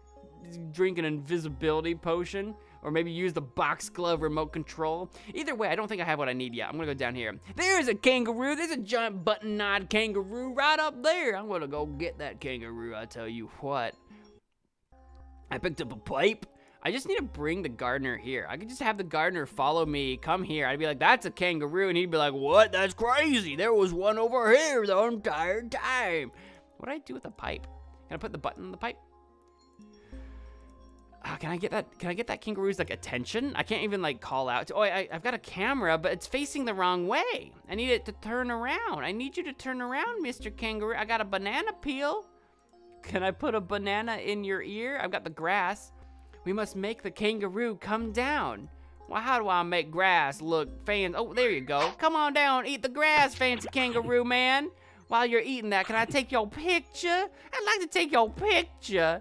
drink an invisibility potion? Or maybe use the box glove remote control. Either way, I don't think I have what I need yet. I'm gonna go down here. There's a kangaroo. There's a giant button-eyed kangaroo right up there. I'm gonna go get that kangaroo, I tell you what. I picked up a pipe. I just need to bring the gardener here. I could just have the gardener follow me, come here. I'd be like, that's a kangaroo. And he'd be like, what? That's crazy. There was one over here the entire time. What do I do with the pipe? Can I put the button on the pipe? Oh, can I get that? Can I get that kangaroo's like attention? I can't even like call out. To, oh, I, I've got a camera, but it's facing the wrong way. I need it to turn around. I need you to turn around, Mr. Kangaroo. I got a banana peel. Can I put a banana in your ear? I've got the grass. We must make the kangaroo come down. Well, how do I make grass look fancy? Oh, there you go. Come on down, eat the grass, fancy kangaroo man. While you're eating that, can I take your picture? I'd like to take your picture.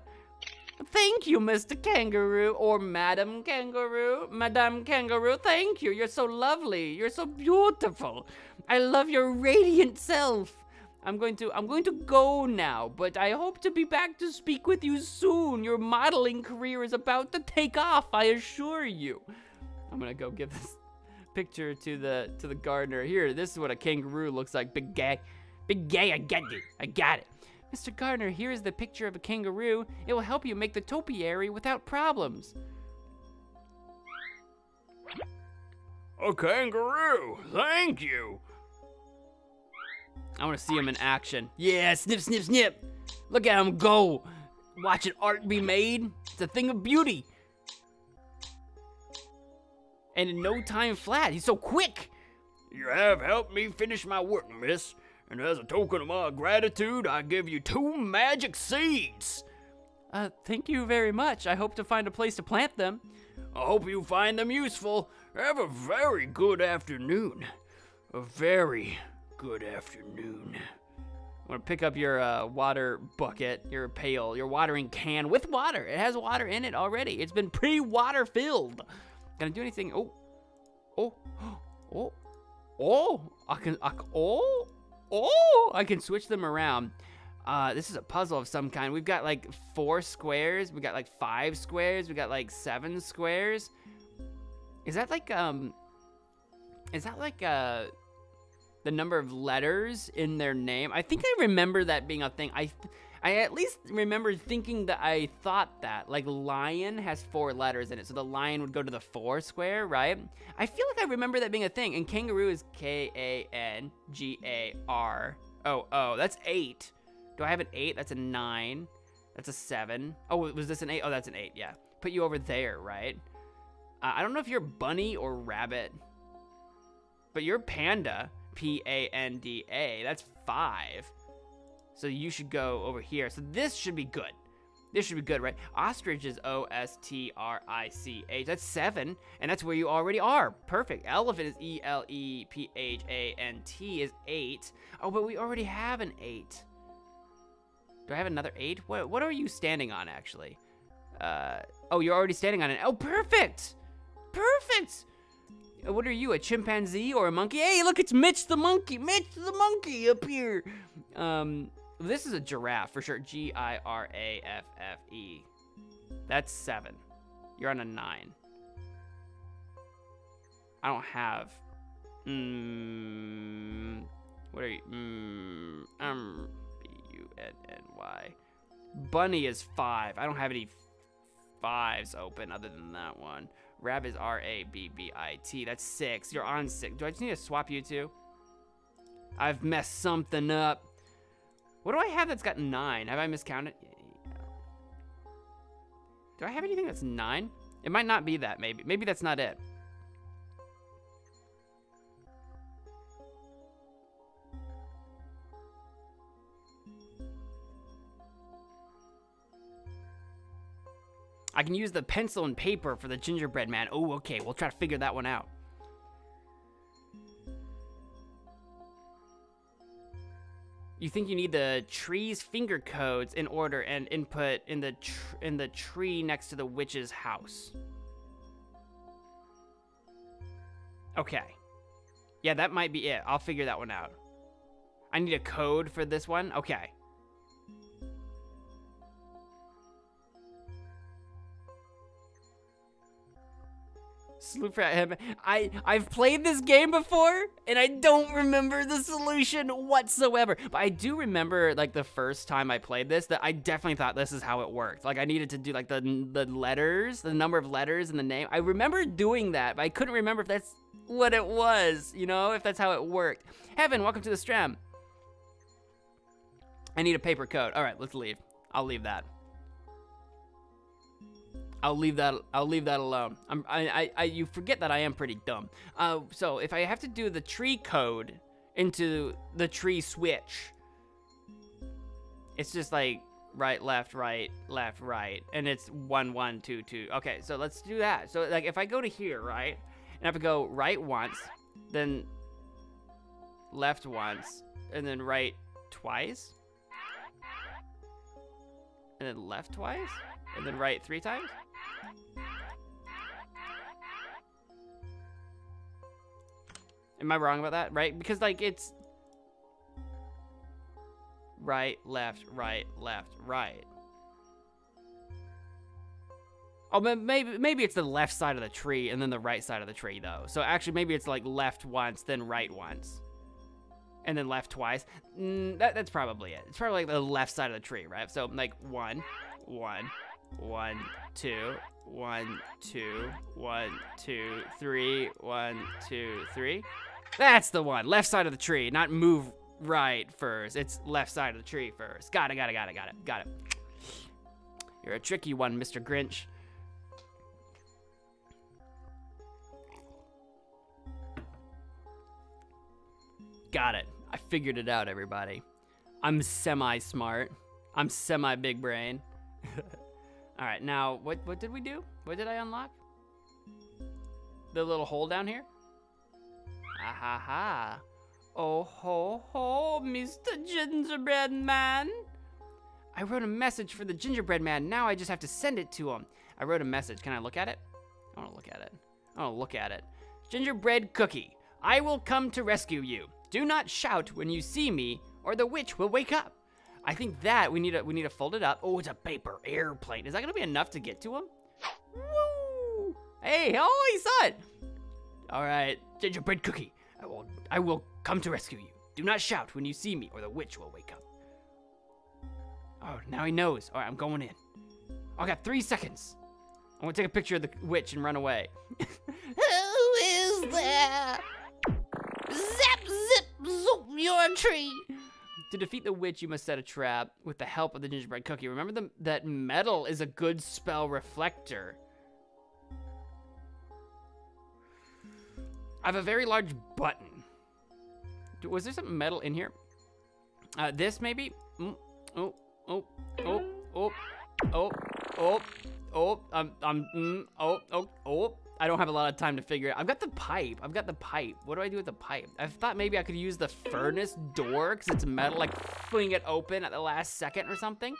Thank you, Mr. Kangaroo, or Madam Kangaroo. Madame Kangaroo, thank you. You're so lovely. You're so beautiful. I love your radiant self. I'm going to I'm going to go now, but I hope to be back to speak with you soon. Your modeling career is about to take off, I assure you. I'm gonna go give this picture to the to the gardener. Here, this is what a kangaroo looks like. Big gay. Big gay, I get it. I got it. Mr. Gardener, here is the picture of a kangaroo. It will help you make the topiary without problems. A kangaroo! Thank you! I want to see him in action. Yeah, snip, snip, snip. Look at him go. Watching art be made. It's a thing of beauty. And in no time flat. He's so quick. You have helped me finish my work, miss. And as a token of my gratitude, I give you two magic seeds. Uh, thank you very much. I hope to find a place to plant them. I hope you find them useful. Have a very good afternoon. A very good afternoon. I'm gonna pick up your uh, water bucket, your pail, your watering can with water. It has water in it already. It's been pre-water filled. I do anything? Oh, oh, oh, oh! I can, I, oh, oh! I can switch them around. Uh, this is a puzzle of some kind. We've got like four squares. We got like five squares. We got like seven squares. Is that like um? Is that like uh? The number of letters in their name. I think I remember that being a thing. I, I at least remember thinking that I thought that like lion has four letters in it, so the lion would go to the four square, right? I feel like I remember that being a thing. And kangaroo is K A N G A R O O. That's eight. Do I have an eight? That's a nine. That's a seven. Oh, was this an eight? Oh, that's an eight. Yeah. Put you over there, right? Uh, I don't know if you're bunny or rabbit, but you're panda. P A N D A. That's five. So you should go over here. So this should be good. This should be good, right? Ostrich is O S T R I C H. That's seven, and that's where you already are. Perfect. Elephant is E L E P H A N T is eight. Oh, but we already have an eight. Do I have another eight? What What are you standing on actually? Uh, oh, you're already standing on it. Oh, perfect. Perfect. Uh, What are you, a chimpanzee or a monkey? Hey, look, it's Mitch the monkey. Mitch the monkey up here. Um, this is a giraffe for sure. G I R A F F E. That's seven. You're on a nine. I don't have Mm, what are you? Mm, um, B U N N Y. Bunny is five. I don't have any fives open other than that one. Rab is R A B B I T. That's six. You're on six. Do I just need to swap you two? I've messed something up. What do I have that's got nine? Have I miscounted? Do I have anything that's nine? It might not be that, maybe. Maybe that's not it. I can use the pencil and paper for the gingerbread man. Oh, okay. We'll try to figure that one out. You think you need the tree's finger codes in order and input in the in the tree next to the witch's house. Okay. Yeah, that might be it. I'll figure that one out. I need a code for this one? Okay. Salute for him. I I've played this game before and I don't remember the solution whatsoever. But I do remember like the first time I played this that I definitely thought this is how it worked. Like I needed to do like the the letters, the number of letters in the name. I remember doing that, but I couldn't remember if that's what it was, you know, if that's how it worked. Heaven, welcome to the stream. I need a paper code. All right, let's leave. I'll leave that. I'll leave that. I'll leave that alone. I'm. I. I. I you forget that I am pretty dumb. Uh. So if I have to do the tree code into the tree switch, it's just like right, left, right, left, right, and it's one, one, two, two. Okay. So let's do that. So like if I go to here, right, and I have to go right once, then left once, and then right twice, and then left twice, and then right three times. Am I wrong about that? Right? Because like it's right, left, right, left, right. Oh, maybe maybe it's the left side of the tree and then the right side of the tree though. So actually, maybe it's like left once, then right once, and then left twice. Mm, that, that's probably it. It's probably like the left side of the tree, right? So like one, one, one, two, one, two, one, two, three, one, two, three. That's the one. Left side of the tree, not move right first. It's left side of the tree first. Got it, got it, got it, got it, got it. You're a tricky one, Mr. Grinch. Got it. I figured it out, everybody. I'm semi-smart. I'm semi-big brain. All right, now, what, what did we do? What did I unlock? The little hole down here? Ah ha ha. Oh ho ho, Mr. Gingerbread Man. I wrote a message for the gingerbread man. Now I just have to send it to him. I wrote a message. Can I look at it? I want to look at it. I want to look at it. Gingerbread cookie. I will come to rescue you. Do not shout when you see me, or the witch will wake up. I think that we need to we need to fold it up. Oh, it's a paper airplane. Is that gonna be enough to get to him? Woo! Hey, oh, he saw it. All right, gingerbread cookie. I will I will come to rescue you. Do not shout when you see me, or the witch will wake up. Oh, now he knows. All right, I'm going in. I got three seconds. I'm gonna take a picture of the witch and run away. Who is there? Zap, zip, zoop, you're a tree. To defeat the witch, you must set a trap with the help of the gingerbread cookie. Remember the, that metal is a good spell reflector. Have a very large button. Was there some metal in here? Uh, this maybe? Mm, oh, oh, oh, oh, oh, oh, oh, I'm, I'm, mm, oh, oh, oh. I don't have a lot of time to figure it I've got the pipe. I've got the pipe. What do I do with the pipe? I thought maybe I could use the furnace door because it's metal, like fling it open at the last second or something.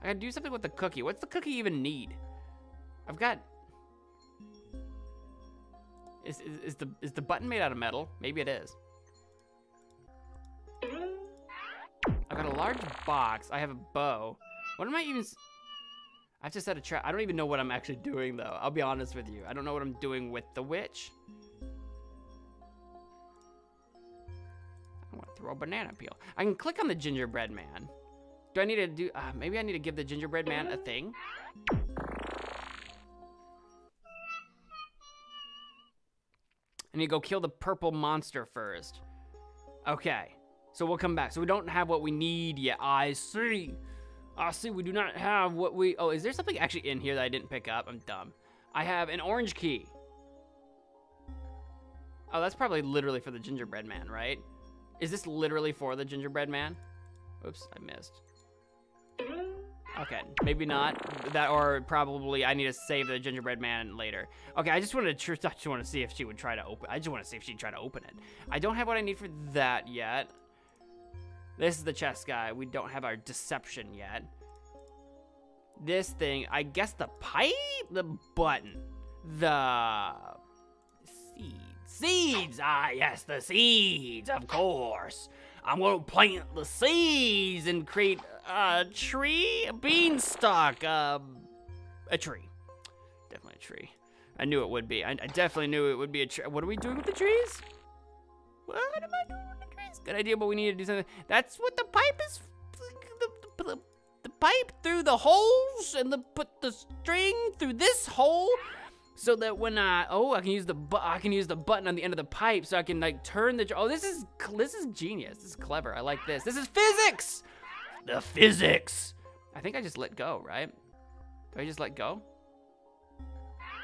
I gotta do something with the cookie. What's the cookie even need? I've got... Is, is, is the is the button made out of metal? Maybe it is. I've got a large box. I have a bow. What am I even... I have to set a trap. I don't even know what I'm actually doing, though. I'll be honest with you. I don't know what I'm doing with the witch. I want to throw a banana peel. I can click on the gingerbread man. Do I need to do, uh, maybe I need to give the gingerbread man a thing? I need to go kill the purple monster first. Okay, so we'll come back. So we don't have what we need yet. I see. I see we do not have what we, oh, is there something actually in here that I didn't pick up? I'm dumb. I have an orange key. Oh, that's probably literally for the gingerbread man, right? Is this literally for the gingerbread man? Oops, I missed. Okay, maybe not. That or probably I need to save the gingerbread man later. Okay, I just wanted to I just want to see if she would try to open. I just want to see if she'd try to open it. I don't have what I need for that yet. This is the chest guy. We don't have our deception yet. This thing, I guess the pipe, the button, the seeds. Seeds! Ah, yes, the seeds, of course. I'm gonna plant the seeds and create a tree, a beanstalk, um, a tree. Definitely a tree. I knew it would be. I, I definitely knew it would be a tree. What are we doing with the trees? What am I doing with the trees? Good idea, but we need to do something. That's what the pipe is. The, the, the, the pipe through the holes and the put the string through this hole so that when I oh I can use the I can use the button on the end of the pipe so I can like turn the oh this is this is genius this is clever I like this this is physics the physics. I think I just let go right? Do I just let go?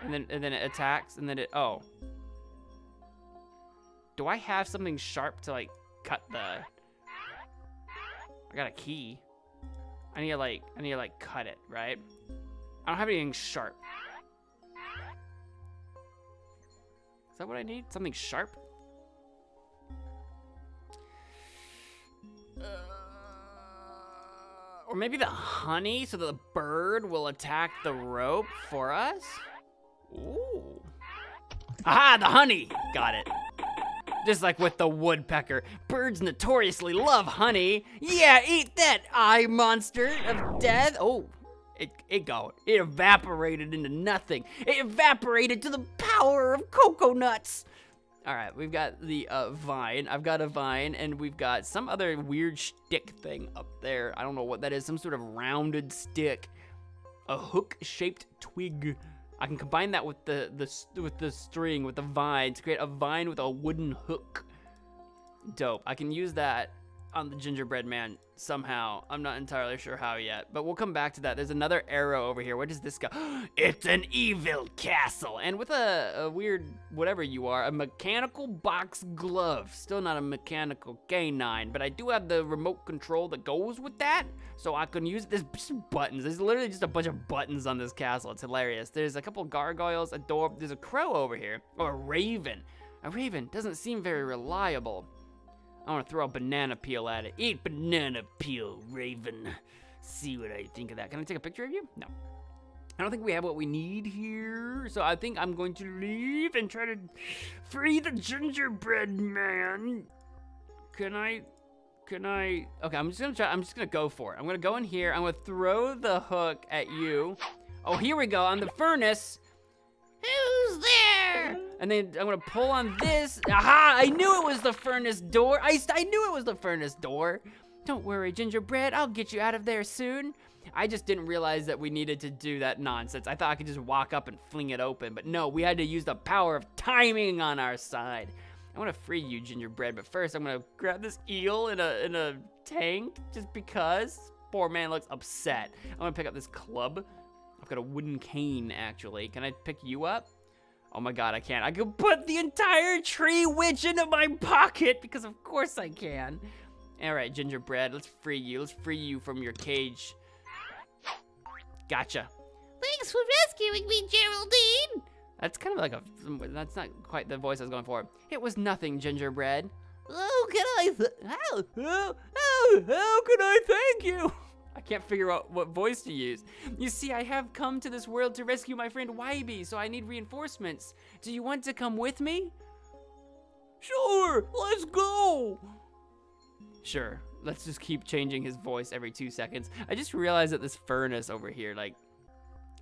And then and then it attacks and then it oh. Do I have something sharp to like cut the I got a key. I need to like I need to like cut it right? I don't have anything sharp. Is that what I need? Something sharp? Uh, or maybe the honey so that the bird will attack the rope for us? Ooh. Aha, the honey! Got it. Just like with the woodpecker. Birds notoriously love honey. Yeah, eat that, eye monster of death. Oh, it, it got, it evaporated into nothing. It evaporated to the power of coconuts. All right, we've got the uh, vine. I've got a vine, and we've got some other weird stick thing up there. I don't know what that is. Some sort of rounded stick, a hook-shaped twig. I can combine that with the the with the string with the vine to create a vine with a wooden hook. Dope. I can use that on the gingerbread man somehow. I'm not entirely sure how yet, but we'll come back to that. There's another arrow over here. Where does this go? it's an evil castle. And with a, a, weird, whatever you are, a mechanical box glove. Still not a mechanical canine, but I do have the remote control that goes with that. So I can use, just buttons. There's literally just a bunch of buttons on this castle. It's hilarious. There's a couple gargoyles, a door, there's a crow over here, or a raven. A raven doesn't seem very reliable. I want to throw a banana peel at it. Eat banana peel, Raven. See what I think of that. Can I take a picture of you? No. I don't think we have what we need here. So I think I'm going to leave and try to free the gingerbread man. Can I? Can I? Okay, I'm just gonna try. I'm just gonna go for it. I'm gonna go in here. I'm gonna throw the hook at you. Oh, here we go on the furnace. Who's there? And then I'm gonna pull on this. Aha! I knew it was the furnace door. I, I knew it was the furnace door. Don't worry, gingerbread. I'll get you out of there soon. I just didn't realize that we needed to do that nonsense. I thought I could just walk up and fling it open, but no, we had to use the power of timing on our side. I want to free you, gingerbread, but first I'm gonna grab this eel in a in a tank just because. Poor man looks upset. I'm gonna pick up this club. I've got a wooden cane, actually. Can I pick you up? Oh my god, I can't. I can put the entire tree witch into my pocket because of course I can. All right, gingerbread, let's free you. Let's free you from your cage. Gotcha. Thanks for rescuing me, Geraldine. That's kind of like a, that's not quite the voice I was going for. It was nothing, gingerbread. Oh, can I, how, how, how, how can I thank you? I can't figure out what voice to use. You see, I have come to this world to rescue my friend Wybie, so I need reinforcements. Do you want to come with me? Sure, let's go. Sure, let's just keep changing his voice every two seconds. I just realized that this furnace over here, like,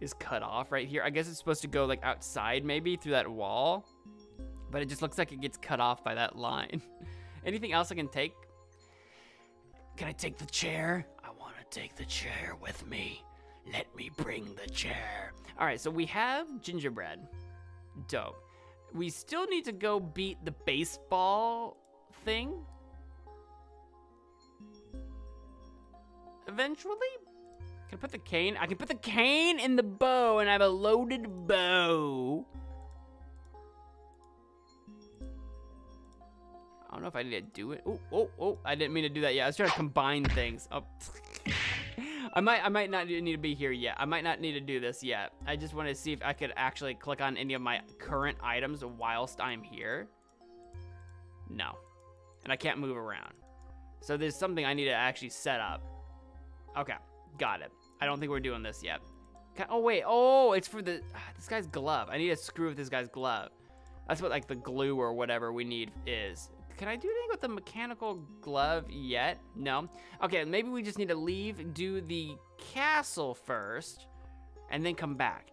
is cut off right here. I guess it's supposed to go, like, outside maybe through that wall, but it just looks like it gets cut off by that line. Anything else I can take? Can I take the chair? Take the chair with me. Let me bring the chair. All right, so we have gingerbread. Dope. We still need to go beat the baseball thing. Eventually? Can I put the cane? I can put the cane in the bow and I have a loaded bow. I don't know if I need to do it. Oh, oh, oh, I didn't mean to do that yet. I was trying to combine things. Oh. I might I might not need to be here yet. I might not need to do this yet. I just want to see if I could actually click on any of my current items whilst I'm here. No. And I can't move around. So there's something I need to actually set up. Okay, got it. I don't think we're doing this yet. Can, oh wait, oh, it's for the, ah, this guy's glove. I need to screw with this guy's glove. That's what like the glue or whatever we need is. Can I do anything with the mechanical glove yet? No. Okay, maybe we just need to leave, do the castle first, and then come back.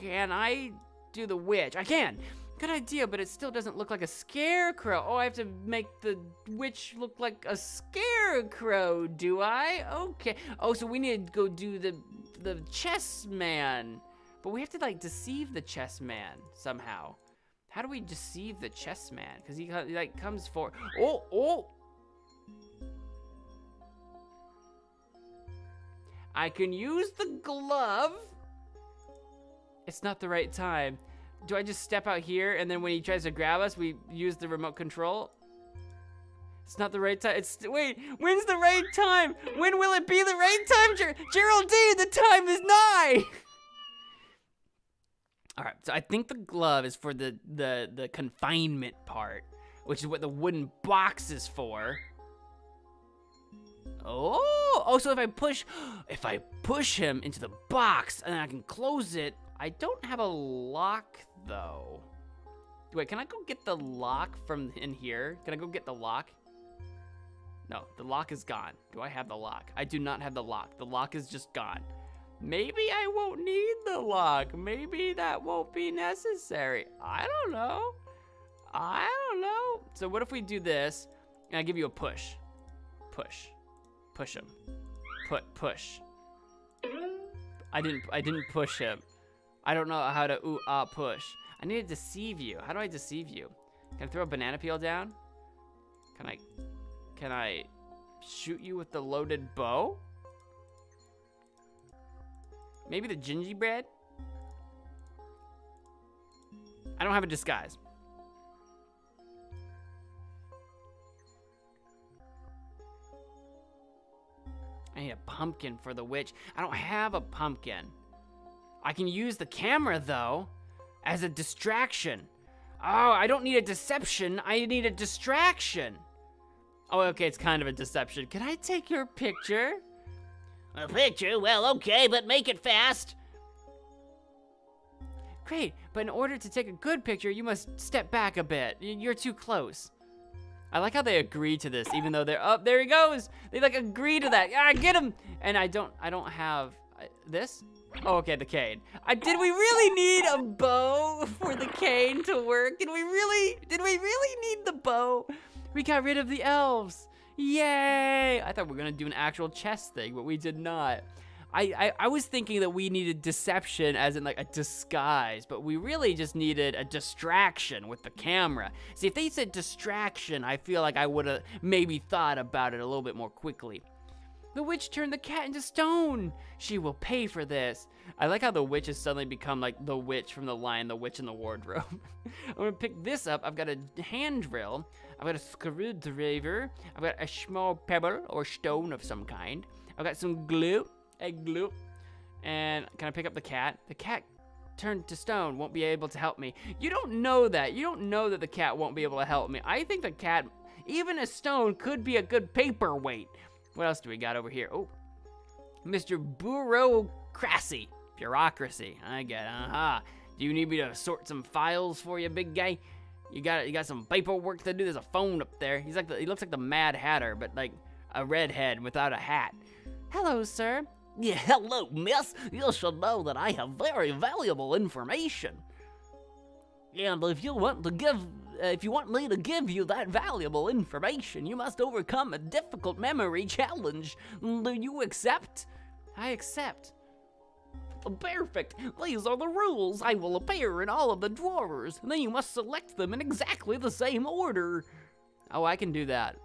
Can I do the witch? I can. Good idea, but it still doesn't look like a scarecrow. Oh, I have to make the witch look like a scarecrow, do I? Okay. Oh, so we need to go do the the chess man. But we have to like deceive the chess man somehow. How do we deceive the chess man? Because he, like comes for. Oh, oh! I can use the glove. It's not the right time. Do I just step out here and then when he tries to grab us, we use the remote control? It's not the right time. It's wait. When's the right time? When will it be the right time, Ger Geraldine? The time is nigh. All right, so I think the glove is for the, the, the confinement part, which is what the wooden box is for. Oh, oh, so if I push, if I push him into the box and I can close it, I don't have a lock though. Wait, can I go get the lock from in here? Can I go get the lock? No, the lock is gone. Do I have the lock? I do not have the lock. The lock is just gone. Maybe I won't need the lock. Maybe that won't be necessary. I don't know. I don't know. So what if we do this and I give you a push? Push. Push him. Put push. I didn't I didn't push him. I don't know how to ooh ah push. I need to deceive you. How do I deceive you? Can I throw a banana peel down? Can I can I shoot you with the loaded bow? Maybe the gingerbread? I don't have a disguise. I need a pumpkin for the witch. I don't have a pumpkin. I can use the camera, though, as a distraction. Oh, I don't need a deception. I need a distraction. Oh, okay, it's kind of a deception. Can I take your picture? A picture? Well, okay, but make it fast. Great, but in order to take a good picture, you must step back a bit. You're too close. I like how they agree to this, even though they're up. Oh, there he goes. They like agree to that. Ah, get him. And I don't. I don't have uh, this. Oh, okay, the cane. I, did we really need a bow for the cane to work? Did we really? Did we really need the bow? We got rid of the elves. Yay! I thought we were gonna do an actual chess thing, but we did not. I, I, I, was thinking that we needed deception as in like a disguise, but we really just needed a distraction with the camera. See, if they said distraction, I feel like I would have maybe thought about it a little bit more quickly. The witch turned the cat into stone. She will pay for this. I like how the witch has suddenly become like the witch from the Lion, the Witch in the Wardrobe. I'm gonna pick this up. I've got a hand drill. I've got a screwdriver. I've got a small pebble or stone of some kind. I've got some glue, egg glue. And can I pick up the cat? The cat turned to stone won't be able to help me. You don't know that. You don't know that the cat won't be able to help me. I think the cat, even a stone, could be a good paperweight. What else do we got over here? Oh, Mr. Bureaucracy. Bureaucracy. I get it. Uh-huh. Do you need me to sort some files for you, big guy? You got you got some paperwork to do. There's a phone up there. He's like the, he looks like the Mad Hatter, but like a redhead without a hat. Hello, sir. Yeah, hello, miss. You should know that I have very valuable information. And if you want to give uh, if you want me to give you that valuable information, you must overcome a difficult memory challenge. Do you accept? I accept. Perfect. These are the rules. I will appear in all of the drawers, and then you must select them in exactly the same order. Oh, I can do that.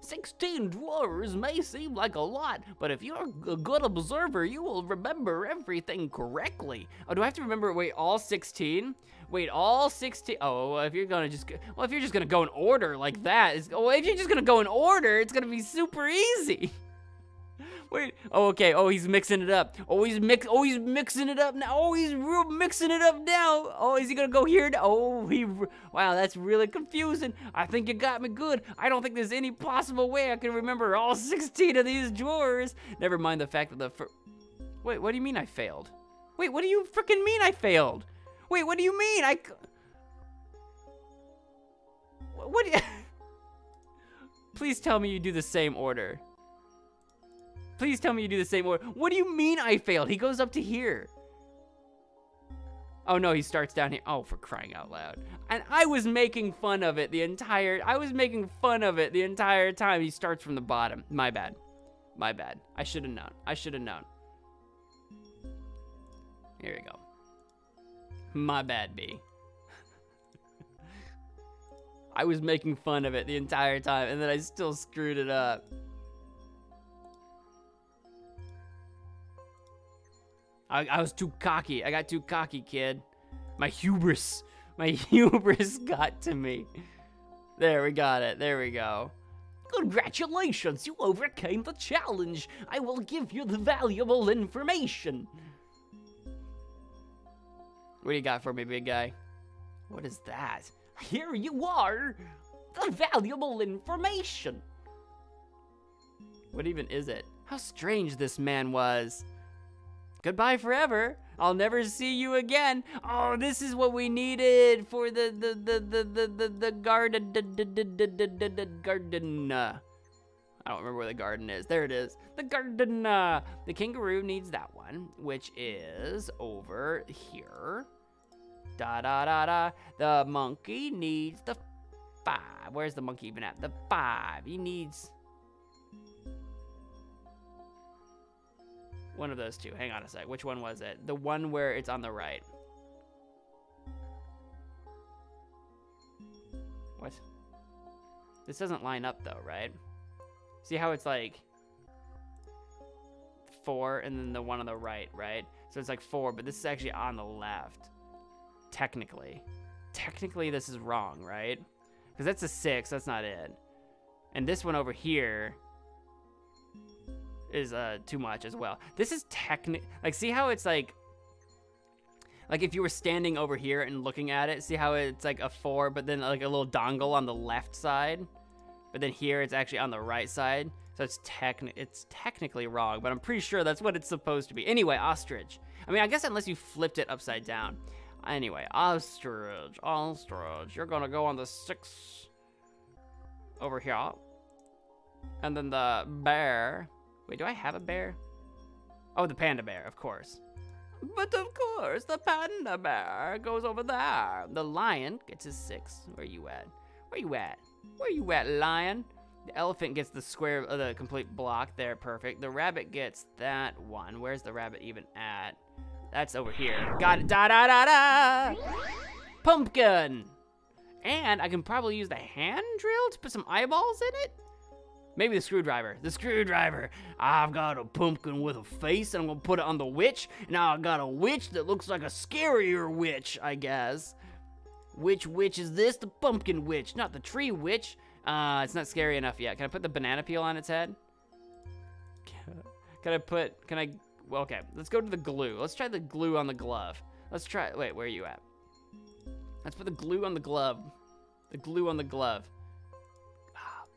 16 drawers may seem like a lot, but if you're a good observer, you will remember everything correctly. Oh, do I have to remember, wait, all 16? Wait, all 16, oh, if you're gonna just, well, if you're just gonna go in order like that, well, if you're just gonna go in order, it's gonna be super easy. Wait. Oh, okay. Oh, he's mixing it up. Oh, he's mix. Oh, he's mixing it up now. Oh, he's real mixing it up now. Oh, is he gonna go here? Oh, he. Wow, that's really confusing. I think you got me good. I don't think there's any possible way I can remember all 16 of these drawers. Never mind the fact that the. Fir- Wait, what do you mean I failed? Wait, what do you freaking mean I failed? Wait, what do you mean I? What? Do you... Please tell me you do the same order. Please tell me you do the same. What do you mean I failed? He goes up to here. Oh no, he starts down here. Oh, for crying out loud. And I was making fun of it the entire, I was making fun of it the entire time. He starts from the bottom. My bad. My bad. I should have known. I should have known. Here we go. My bad, B. I was making fun of it the entire time, and then I still screwed it up. I, I was too cocky. I got too cocky, kid. My hubris. My hubris got to me. There, we got it. There we go. Congratulations, you overcame the challenge. I will give you the valuable information. What do you got for me, big guy? What is that? Here you are. The valuable information. What even is it? How strange this man was. Goodbye forever. I'll never see you again. Oh, this is what we needed for the the the the the the, the garden garden. I don't remember where the garden is. There it is. The garden. The kangaroo needs that one, which is over here. Da da da da. The monkey needs the five. Where's the monkey even at? The five. He needs One of those two. Hang on a sec. Which one was it? The one where it's on the right. What? This doesn't line up though, right? See how it's like four and then the one on the right, right? So it's like four, but this is actually on the left. Technically. Technically this is wrong, right? Because that's a six, that's not it. And this one over here is uh too much as well. This is technic like see how it's like like if you were standing over here and looking at it, see how it's like a four, but then like a little dongle on the left side, but then here it's actually on the right side. So it's techni it's technically wrong, but I'm pretty sure that's what it's supposed to be. Anyway, ostrich. I mean, I guess unless you flipped it upside down. Anyway, ostrich, ostrich. You're gonna go on the six over here. And then the bear Wait, do I have a bear? Oh, the panda bear, of course. But of course, the panda bear goes over there. The lion gets his six. Where you at? Where you at? Where you at, lion? The elephant gets the square, uh, the complete block there, perfect. The rabbit gets that one. Where's the rabbit even at? That's over here. Got it. Da da da da. Pumpkin. And I can probably use the hand drill to put some eyeballs in it. Maybe the screwdriver. The screwdriver. I've got a pumpkin with a face, and I'm gonna put it on the witch. Now I got a witch that looks like a scarier witch, I guess. Which witch is this? The pumpkin witch, not the tree witch. Uh, it's not scary enough yet. Can I put the banana peel on its head? Can I put, can I, well, okay, let's go to the glue. Let's try the glue on the glove. Let's try, wait, where are you at? Let's put the glue on the glove. The glue on the glove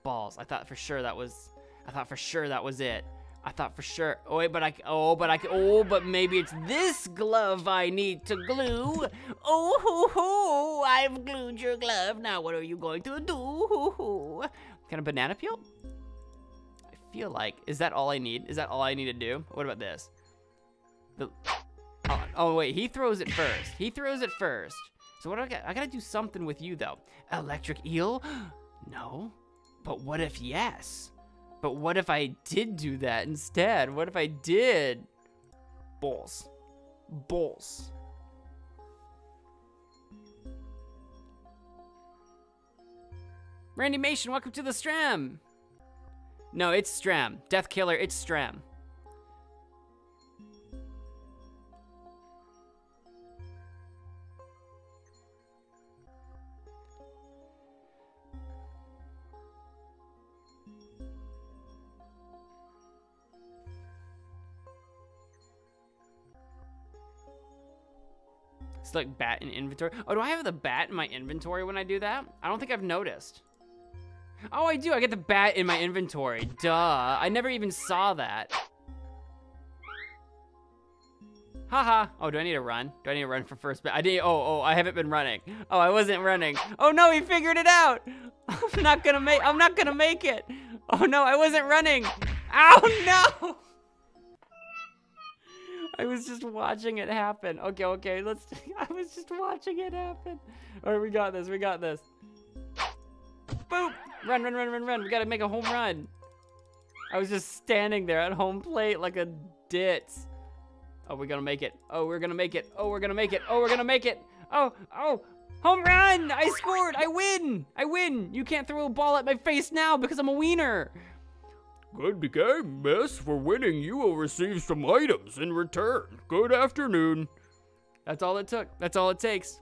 balls. I thought for sure that was, I thought for sure that was it. I thought for sure. Oh wait, but I. Oh, but I. Oh, but maybe it's this glove I need to glue. Oh, hoo, hoo, I've glued your glove. Now what are you going to do? Hoo, hoo. Can a banana peel? I feel like. Is that all I need? Is that all I need to do? What about this? The. Oh, oh wait, he throws it first. He throws it first. So what do I got? I gotta do something with you though. Electric eel? no. But what if yes? But what if I did do that instead? What if I did? Bulls. Bulls. Randy Mation, welcome to the Stram. No, it's Stram. Death Killer, it's Stram. Select bat in inventory. Oh, do I have the bat in my inventory when I do that? I don't think I've noticed. Oh, I do. I get the bat in my inventory. Duh. I never even saw that. Haha. Oh, do I need to run? Do I need to run for first? I didn't. Oh, oh, I haven't been running. Oh, I wasn't running. Oh no, he figured it out. I'm not gonna make. I'm not gonna make it. Oh no, I wasn't running. Oh no. I was just watching it happen. Okay, okay, let's. I was just watching it happen. All right, we got this. We got this. Boom! Run, run, run, run, run. We gotta make a home run. I was just standing there at home plate like a ditz. Oh, we're gonna make it. Oh, we're gonna make it. Oh, we're gonna make it. Oh, we're gonna make it. Oh, oh, home run! I scored! I win! I win! You can't throw a ball at my face now because I'm a wiener. Good game, miss. For winning, you will receive some items in return. Good afternoon. That's all it took. That's all it takes.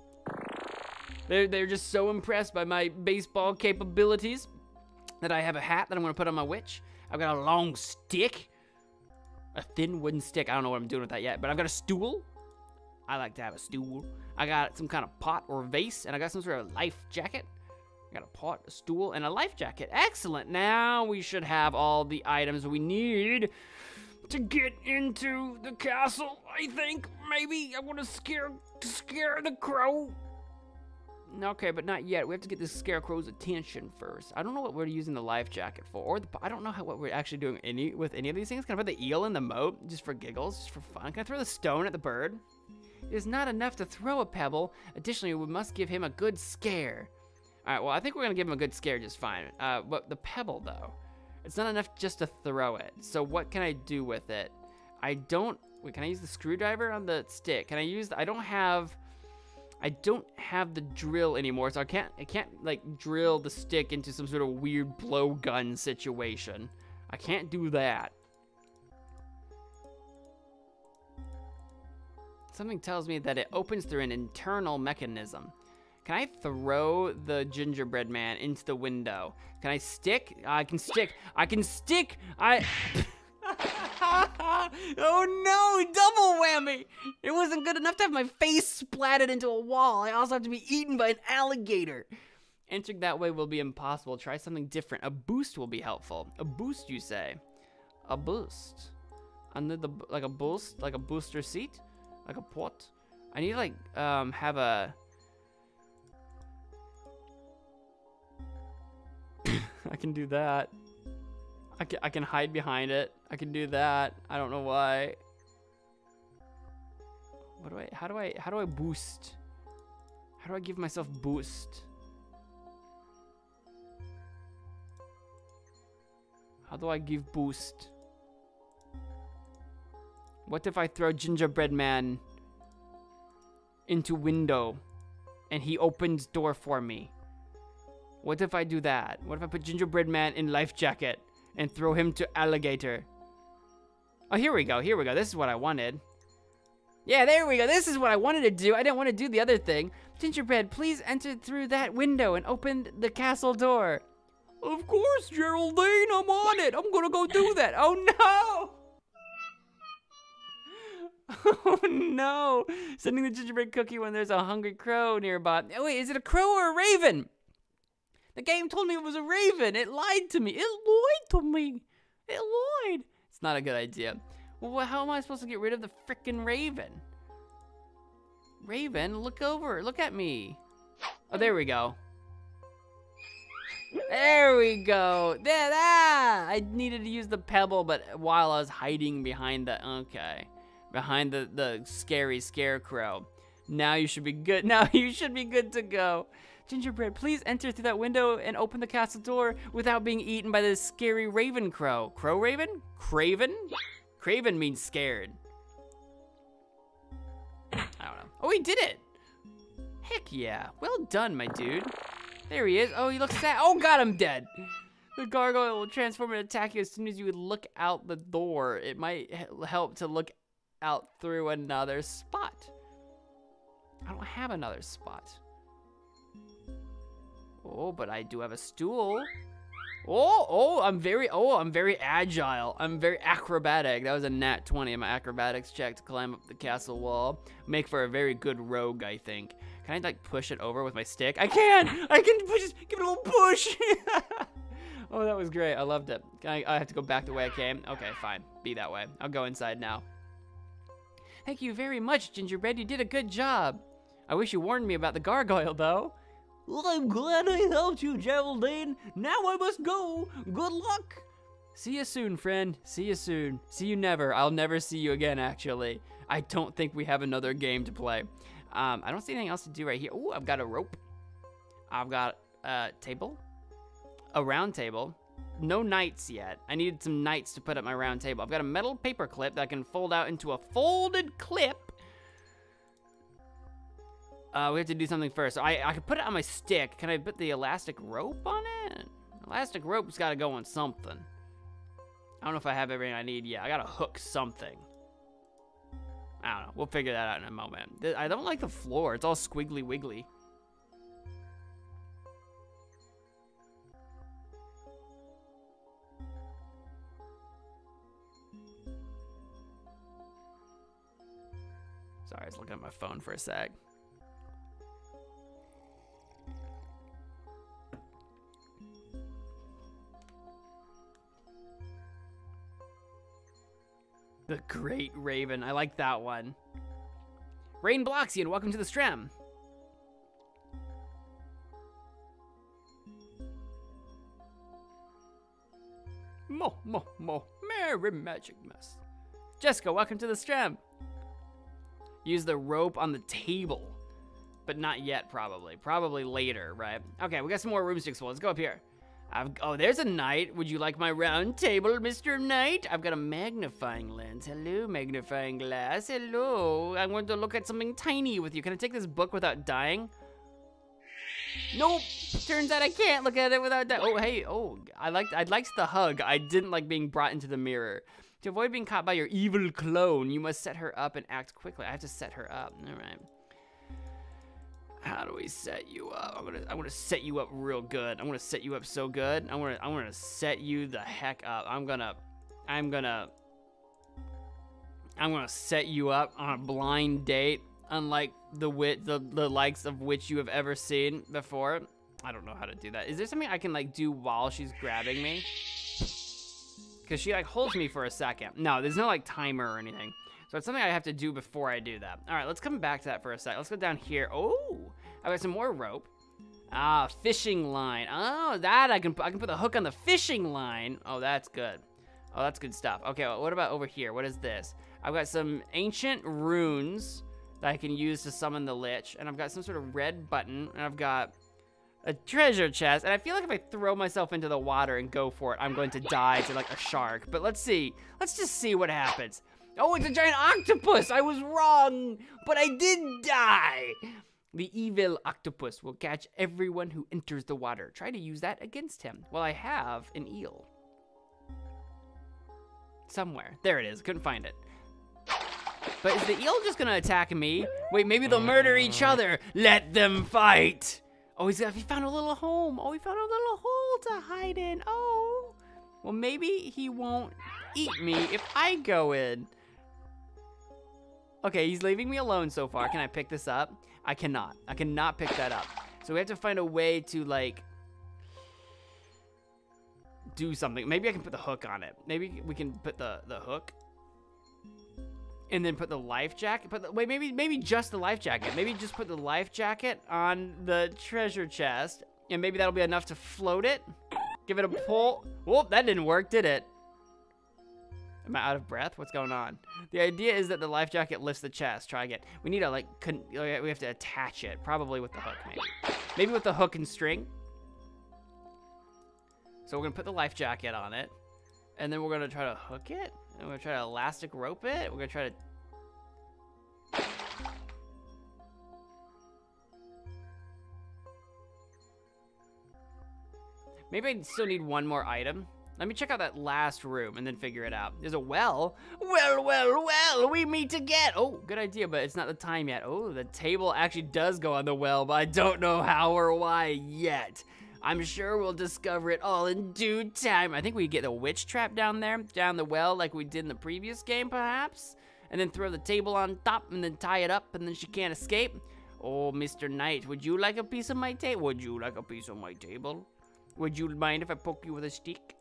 They're, they're just so impressed by my baseball capabilities that I have a hat that I'm gonna put on my witch. I've got a long stick, a thin wooden stick. I don't know what I'm doing with that yet, but I've got a stool. I like to have a stool. I got some kind of pot or vase, and I got some sort of life jacket. I got a pot, a stool, and a life jacket. Excellent. Now we should have all the items we need to get into the castle. I think maybe I want to scare scare the crow. Okay, but not yet. We have to get the scarecrow's attention first. I don't know what we're using the life jacket for, or the, I don't know how what we're actually doing any with any of these things. Can I put the eel in the moat just for giggles, just for fun? Can I throw the stone at the bird? It is not enough to throw a pebble. Additionally, we must give him a good scare. All right, well, I think we're gonna give him a good scare just fine. Uh, but the pebble though, it's not enough just to throw it. So what can I do with it? I don't. Wait, can I use the screwdriver on the stick? Can I use? I don't have. I don't have the drill anymore, so I can't. I can't like drill the stick into some sort of weird blowgun situation. I can't do that. Something tells me that it opens through an internal mechanism. Can I throw the gingerbread man into the window? Can I stick? I can stick. I can stick. I. oh no, double whammy! It wasn't good enough to have my face splatted into a wall. I also have to be eaten by an alligator. Entering that way will be impossible. Try something different. A boost will be helpful. A boost, you say? A boost. Under the like a boost, like a booster seat, like a pot. I need to like um have a. I can do that. I can, I can hide behind it. I can do that. I don't know why. What do I, how do I, how do I boost? How do I give myself boost? How do I give boost? What if I throw gingerbread man into window and he opens door for me? What if I do that? What if I put gingerbread man in life jacket and throw him to alligator? Oh, here we go. Here we go. This is what I wanted. Yeah, there we go. This is what I wanted to do. I didn't want to do the other thing. Gingerbread, please enter through that window and open the castle door. Of course, Geraldine. I'm on it. I'm going to go do that. Oh, no. Oh no! Sending the gingerbread cookie when there's a hungry crow nearby. Oh, wait, is it a crow or a raven? The game told me it was a raven. It lied to me. It lied to me. It lied. It's not a good idea. Well, how am I supposed to get rid of the frickin' raven? Raven, look over. Look at me. Oh, there we go. There we go. There, ah! I needed to use the pebble, but while I was hiding behind the, okay. Behind the, the scary scarecrow. Now you should be good. Now you should be good to go. Gingerbread, please enter through that window and open the castle door without being eaten by this scary raven crow. Crow raven? Craven? Craven means scared. I don't know. Oh, he did it. Heck yeah. Well done, my dude. There he is. Oh, he looks sad. Oh, God, I'm dead. The gargoyle will transform and attack you as soon as you look out the door. It might help to look out through another spot. I don't have another spot. Oh, but I do have a stool. Oh, oh, I'm very, oh, I'm very agile. I'm very acrobatic. That was a nat 20 in my acrobatics check to climb up the castle wall. Make for a very good rogue, I think. Can I like push it over with my stick? I can! I can push give it a little push! oh, that was great. I loved it. I, I have to go back the way I came? Okay, fine. Be that way. I'll go inside now. Thank you very much, Gingerbread. You did a good job. I wish you warned me about the gargoyle, though. Well, I'm glad I helped you, Geraldine. Now I must go. Good luck. See you soon, friend. See you soon. See you never. I'll never see you again, actually. I don't think we have another game to play. Um, I don't see anything else to do right here. Oh, I've got a rope. I've got a table. A round table. No knights yet. I needed some knights to put up my round table. I've got a metal paper clip that I can fold out into a folded clip uh, we have to do something first. I, I could put it on my stick. Can I put the elastic rope on it? Elastic rope's got to go on something. I don't know if I have everything I need yet. I got to hook something. I don't know. We'll figure that out in a moment. I don't like the floor. It's all squiggly wiggly. Sorry, I was looking at my phone for a sec. Great Raven. I like that one. Rain Bloxian, welcome to the stream. Mo, mo, mo. Merry Magic Mess. Jessica, welcome to the stream. Use the rope on the table. But not yet, probably. Probably later, right? Okay, we got some more rooms to explore. Let's go up here. I've, oh, there's a knight. Would you like my round table, Mr. Knight? I've got a magnifying lens. Hello, magnifying glass. Hello. I want to look at something tiny with you. Can I take this book without dying? Nope. Turns out I can't look at it without dying. Oh, hey. Oh, I liked, I liked the hug. I didn't like being brought into the mirror. To avoid being caught by your evil clone, you must set her up and act quickly. I have to set her up. All right. How do we set you up? I'm gonna I'm gonna set you up real good. I'm gonna set you up so good. I'm gonna I'm gonna set you the heck up. I'm gonna I'm gonna I'm gonna set you up on a blind date, unlike the wit the, the likes of which you have ever seen before. I don't know how to do that. Is there something I can like do while she's grabbing me? Cause she like holds me for a second. No, there's no like timer or anything. So it's something I have to do before I do that. All right, let's come back to that for a sec. Let's go down here. Oh, I got some more rope. Ah, fishing line. Oh, that I can I can put the hook on the fishing line. Oh, that's good. Oh, that's good stuff. Okay, well, what about over here? What is this? I've got some ancient runes that I can use to summon the lich, and I've got some sort of red button, and I've got a treasure chest, and I feel like if I throw myself into the water and go for it, I'm going to die to like a shark. But let's see. Let's just see what happens. Oh, it's a giant octopus! I was wrong, but I did die! The evil octopus will catch everyone who enters the water. Try to use that against him. Well, I have an eel. Somewhere. There it is. Couldn't find it. But is the eel just gonna attack me? Wait, maybe they'll murder each mm. other. Let them fight! Oh, he's got, he found a little home. Oh, he found a little hole to hide in. Oh. Well, maybe he won't eat me if I go in. Okay, he's leaving me alone so far. Can I pick this up? I cannot. I cannot pick that up. So we have to find a way to, like, do something. Maybe I can put the hook on it. Maybe we can put the, the hook and then put the life jacket. Put the, wait, maybe maybe just the life jacket. Maybe just put the life jacket on the treasure chest, and maybe that'll be enough to float it. Give it a pull. Whoop, that didn't work, did it? Am I out of breath? What's going on? The idea is that the life jacket lifts the chest. Try again. We need to like, oh, we have to attach it. Probably with the hook, maybe. Maybe with the hook and string. So we're gonna put the life jacket on it. And then we're gonna try to hook it. And we're gonna try to elastic rope it. We're gonna try to Maybe I still need one more item. Let me check out that last room and then figure it out. There's a well. Well, well, well, we meet again. Oh, good idea, but it's not the time yet. Oh, the table actually does go on the well, but I don't know how or why yet. I'm sure we'll discover it all in due time. I think we get the witch trap down there, down the well like we did in the previous game, perhaps? And then throw the table on top and then tie it up and then she can't escape. Oh, Mr. Knight, would you like a piece of my table? Would you like a piece of my table? Would you mind if I poke you with a stick?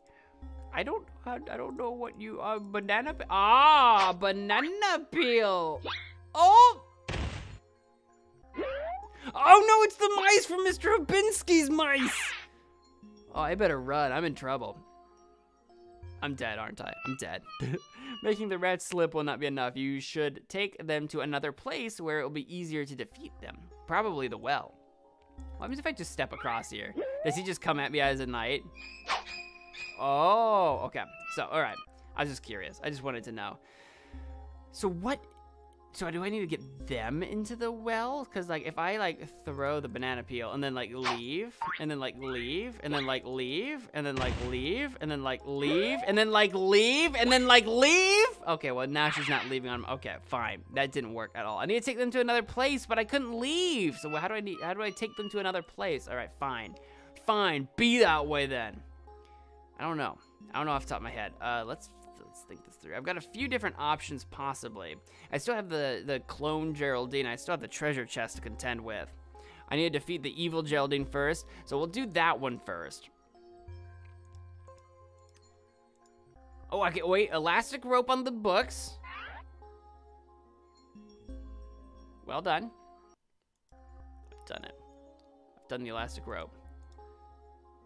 I don't, I, I don't know what you, uh, banana, ah, banana peel. Oh! Oh no, it's the mice from Mr. Bobinsky's mice! Oh, I better run, I'm in trouble. I'm dead, aren't I? I'm dead. Making the rats slip will not be enough. You should take them to another place where it will be easier to defeat them. Probably the well. What happens if I just step across here? Does he just come at me as a knight? Oh, okay. So, all right. I was just curious. I just wanted to know. So what so do I need to get them into the well? Cause like if I like throw the banana peel and then like leave and then like leave and then like leave and then like leave and then like leave and then like leave and then like leave. Okay, well now she's not leaving on. Okay, fine. That didn't work at all. I need to take them to another place, but I couldn't leave. So how do I need? How do I take them to another place? All right, fine, fine. Be that way then. I don't know. I don't know off the top of my head. Uh, let's let's think this through. I've got a few different options possibly. I still have the, the clone Geraldine. I still have the treasure chest to contend with. I need to defeat the evil Geraldine first, so we'll do that one first. Oh, I can wait. Elastic rope on the books. Well done. I've done it. I've done the elastic rope.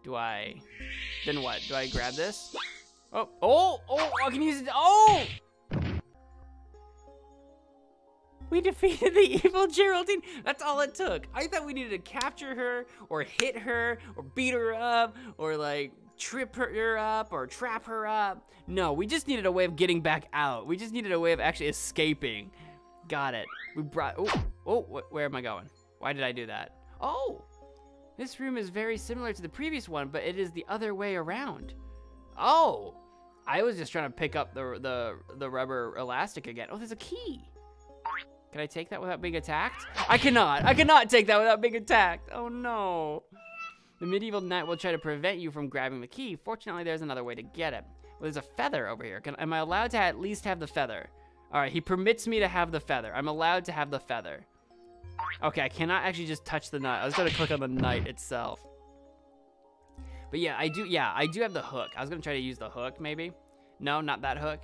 Do I... Then what? Do I grab this? Oh, oh, oh, I can use it. Oh! We defeated the evil Geraldine. That's all it took. I thought we needed to capture her or hit her or beat her up or like trip her up or trap her up. No, we just needed a way of getting back out. We just needed a way of actually escaping. Got it. We brought, oh, oh, wh where am I going? Why did I do that? Oh, this room is very similar to the previous one, but it is the other way around. Oh, I was just trying to pick up the, the, the rubber elastic again. Oh, there's a key. Can I take that without being attacked? I cannot. I cannot take that without being attacked. Oh, no. The medieval knight will try to prevent you from grabbing the key. Fortunately, there's another way to get it. Well, there's a feather over here. Can, am I allowed to at least have the feather? All right, he permits me to have the feather. I'm allowed to have the feather. Okay, I cannot actually just touch the knight. I was gonna click on the knight itself. But yeah, I do, yeah, I do have the hook. I was gonna try to use the hook, maybe. No, not that hook.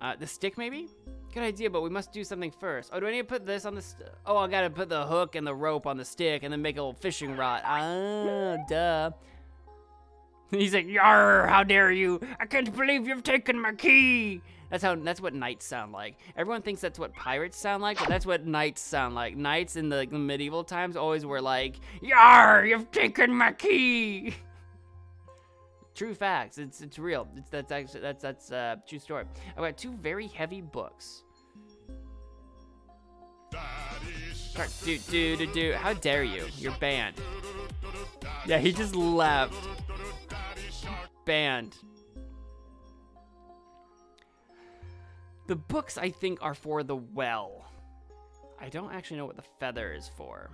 Uh, the stick, maybe? Good idea, but we must do something first. Oh, do I need to put this on the Oh, I gotta put the hook and the rope on the stick and then make a little fishing rod. Ah, duh. He's like, Yar, how dare you? I can't believe you've taken my key. That's how that's what knights sound like. Everyone thinks that's what pirates sound like, but that's what knights sound like. Knights in the, medieval times always were like, Yar, you've taken my key. True facts. It's it's real. It's that's actually that's that's uh true story. I've got two very heavy books. Do do do do. How dare you? You're banned. Yeah, he just left. Banned. The books, I think, are for the well. I don't actually know what the feather is for.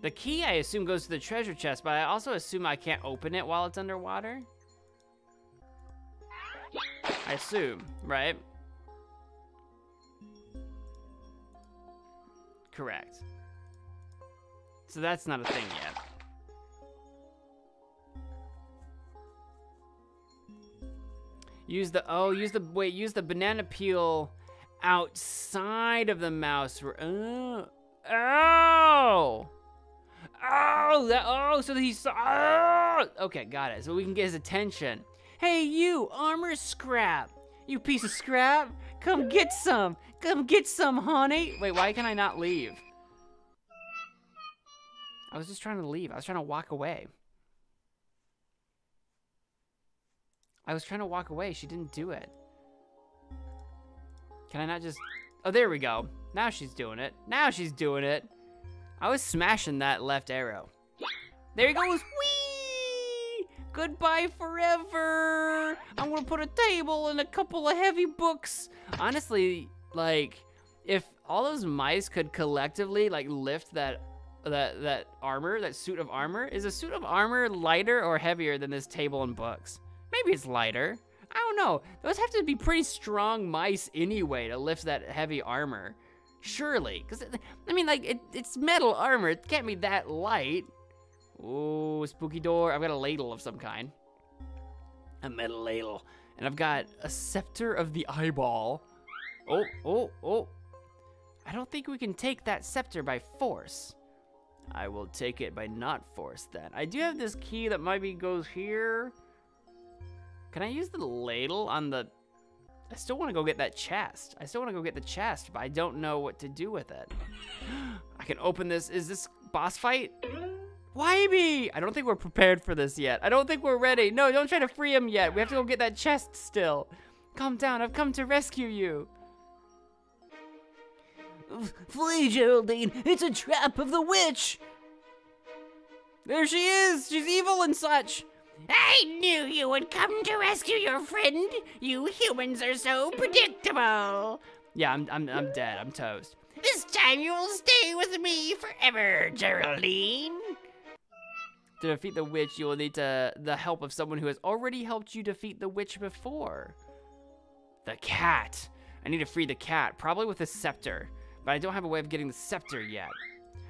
The key, I assume, goes to the treasure chest, but I also assume I can't open it while it's underwater. I assume, right? Correct. So that's not a thing yet. Use the, oh, use the, wait, use the banana peel outside of the mouse. Oh, oh, oh, that, oh, so he saw, oh. okay, got it. So we can get his attention. Hey, you, armor scrap. You piece of scrap. Come get some. Come get some, honey. Wait, why can I not leave? I was just trying to leave. I was trying to walk away. I was trying to walk away. She didn't do it. Can I not just... Oh, there we go. Now she's doing it. Now she's doing it. I was smashing that left arrow. There he goes. Whee! Goodbye forever. I'm gonna put a table and a couple of heavy books. Honestly, like, if all those mice could collectively like lift that that that armor, that suit of armor, is a suit of armor lighter or heavier than this table and books? Maybe it's lighter. I don't know. Those have to be pretty strong mice anyway to lift that heavy armor. Surely. Because, I mean, like, it, it's metal armor. It can't be that light. Oh, spooky door. I've got a ladle of some kind. A metal ladle. And I've got a scepter of the eyeball. Oh, oh, oh. I don't think we can take that scepter by force. I will take it by not force then. I do have this key that maybe goes here. Can I use the ladle on the... I still want to go get that chest. I still want to go get the chest, but I don't know what to do with it. I can open this. Is this boss fight? Why me? I don't think we're prepared for this yet. I don't think we're ready. No, don't try to free him yet. We have to go get that chest still. Calm down. I've come to rescue you. Flee, Geraldine. It's a trap of the witch. There she is. She's evil and such. I knew you would come to rescue your friend. You humans are so predictable. Yeah, I'm, I'm, I'm dead. I'm toast. This time you will stay with me forever, Geraldine. To defeat the witch, you will need to, the help of someone who has already helped you defeat the witch before. The cat. I need to free the cat, probably with a scepter. But I don't have a way of getting the scepter yet.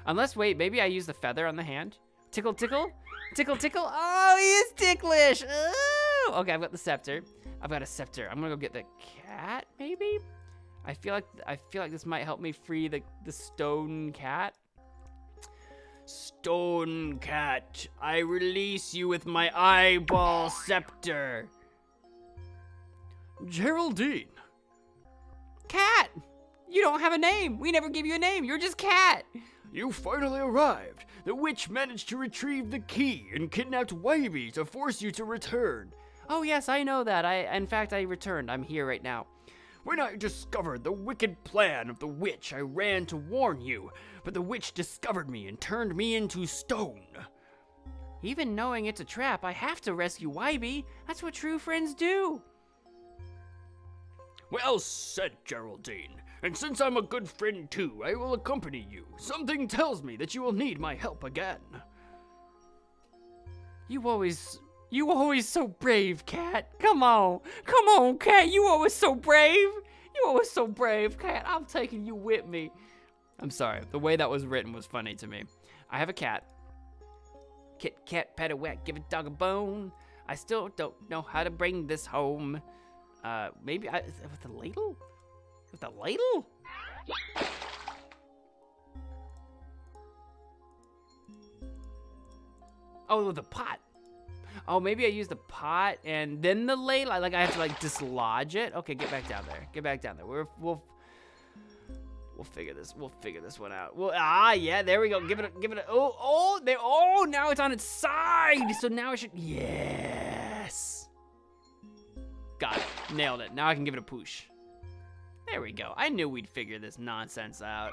Unless, wait, maybe I use the feather on the hand? Tickle, tickle? Tickle, tickle? Oh, he is ticklish! Ooh. Okay, I've got the scepter. I've got a scepter. I'm gonna go get the cat, maybe? I feel like I feel like this might help me free the, the stone cat. Stone cat, I release you with my eyeball scepter. Geraldine. Cat! You don't have a name. We never gave you a name. You're just Cat. You finally arrived. The witch managed to retrieve the key and kidnapped Wybie to force you to return. Oh yes, I know that. I in fact I returned. I'm here right now. When I discovered the wicked plan of the witch, I ran to warn you, but the witch discovered me and turned me into stone. Even knowing it's a trap, I have to rescue Wybie. That's what true friends do. Well said, Geraldine. And since I'm a good friend too, I will accompany you. Something tells me that you will need my help again. You always, you always so brave, Cat. Come on, come on, Cat. You always so brave. You always so brave, Cat. I'm taking you with me. I'm sorry. The way that was written was funny to me. I have a cat. Kit cat, pet a wet, give a dog a bone. I still don't know how to bring this home. Uh, maybe I, with a ladle? With the ladle? Oh, with the pot. Oh, maybe I use the pot and then the ladle. Like I have to like dislodge it. Okay, get back down there. Get back down there. We're, we'll we'll figure this. We'll figure this one out. Well, ah, yeah, there we go. Give it a, give it a. Oh, oh, there. Oh, now it's on its side. So now I should. Yes. Got it. Nailed it. Now I can give it a push. There we go. I knew we'd figure this nonsense out.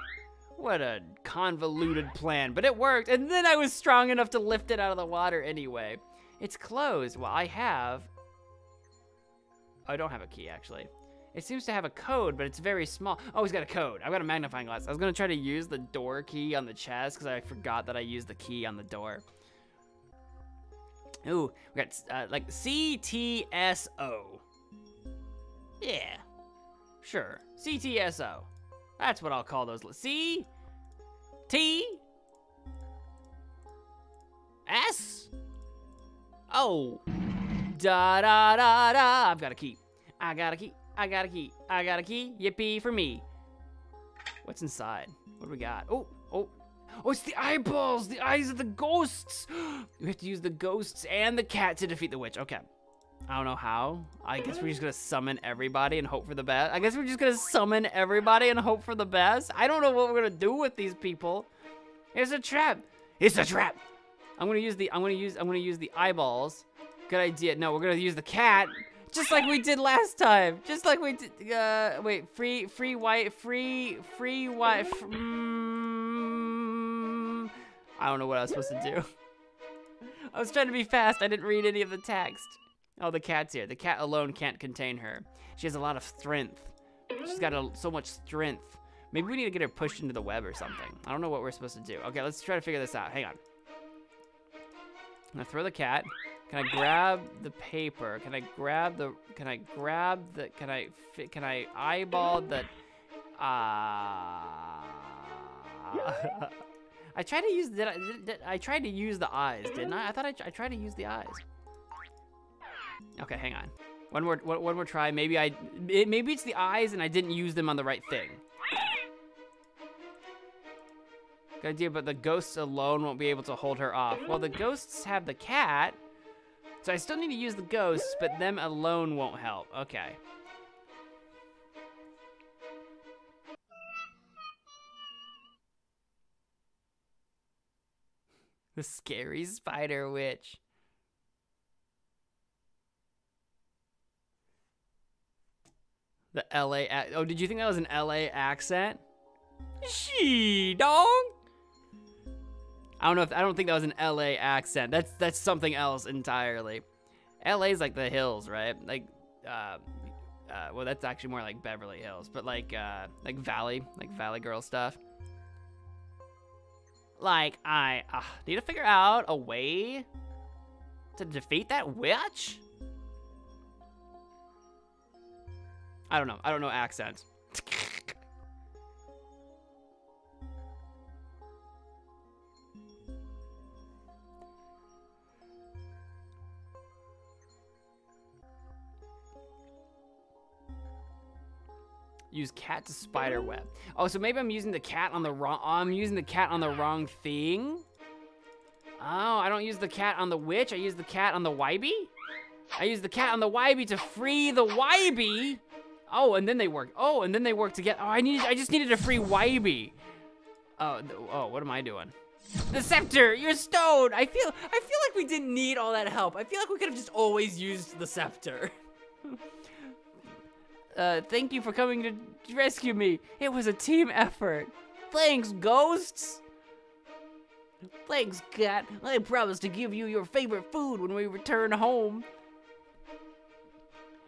What a convoluted plan, but it worked. And then I was strong enough to lift it out of the water anyway. It's closed. Well, I have... I don't have a key, actually. It seems to have a code, but it's very small. Oh, he's got a code. I've got a magnifying glass. I was going to try to use the door key on the chest because I forgot that I used the key on the door. Ooh, we got, uh, like, CTSO. Yeah. Sure. CTSO. That's what I'll call those. C T S oh. O da da da da. I've got a key. I got a key. I got a key. I got a key. Yippee for me. What's inside? What do we got? Oh, oh. Oh, it's the eyeballs, the eyes of the ghosts. We have to use the ghosts and the cat to defeat the witch. Okay. I don't know how. I guess we're just gonna summon everybody and hope for the best. I guess we're just gonna summon everybody and hope for the best. I don't know what we're gonna do with these people. It's a trap. It's a trap. I'm gonna use the. I'm gonna use. I'm gonna use the eyeballs. Good idea. No, we're gonna use the cat, just like we did last time. Just like we did. Uh, wait. Free. Free white. Free. Free white. mm, I don't know what I was supposed to do. I was trying to be fast. I didn't read any of the text. Oh, the cat's here. The cat alone can't contain her. She has a lot of strength. She's got a, so much strength. Maybe we need to get her pushed into the web or something. I don't know what we're supposed to do. Okay, let's try to figure this out. Hang on. I'm gonna throw the cat. Can I grab the paper? Can I grab the? Can I grab the? Can I? Can I eyeball the? Ah. Uh, I tried to use. Did I? Did, I tried to use the eyes, didn't I? I thought I, I tried to use the eyes. Okay, hang on. One more, one, more try. Maybe I, it, maybe it's the eyes and I didn't use them on the right thing. Good idea, but the ghosts alone won't be able to hold her off. Well, the ghosts have the cat, so I still need to use the ghosts, but them alone won't help. Okay. The scary spider witch. The LA. Oh, did you think that was an LA accent? She dong. I don't know if I don't think that was an LA accent. That's that's something else entirely. LA's like the hills, right? Like, uh, uh, well, that's actually more like Beverly Hills, but like, uh, like Valley, like Valley Girl stuff. Like, I uh, need to figure out a way to defeat that witch. I don't know. I don't know accents. Use cat to spider web. Oh, so maybe I'm using the cat on the wrong. Oh, I'm using the cat on the wrong thing. Oh, I don't use the cat on the witch. I use the cat on the Wybie. I use the cat on the Wybie to free the Wybie. Oh, and then they work. Oh, and then they work together. Oh, I needed. I just needed to free Wybie. Oh, oh, what am I doing? The scepter, you're stoned. I feel. I feel like we didn't need all that help. I feel like we could have just always used the scepter. uh, thank you for coming to rescue me. It was a team effort. Thanks, ghosts. Thanks, cat. I promise to give you your favorite food when we return home.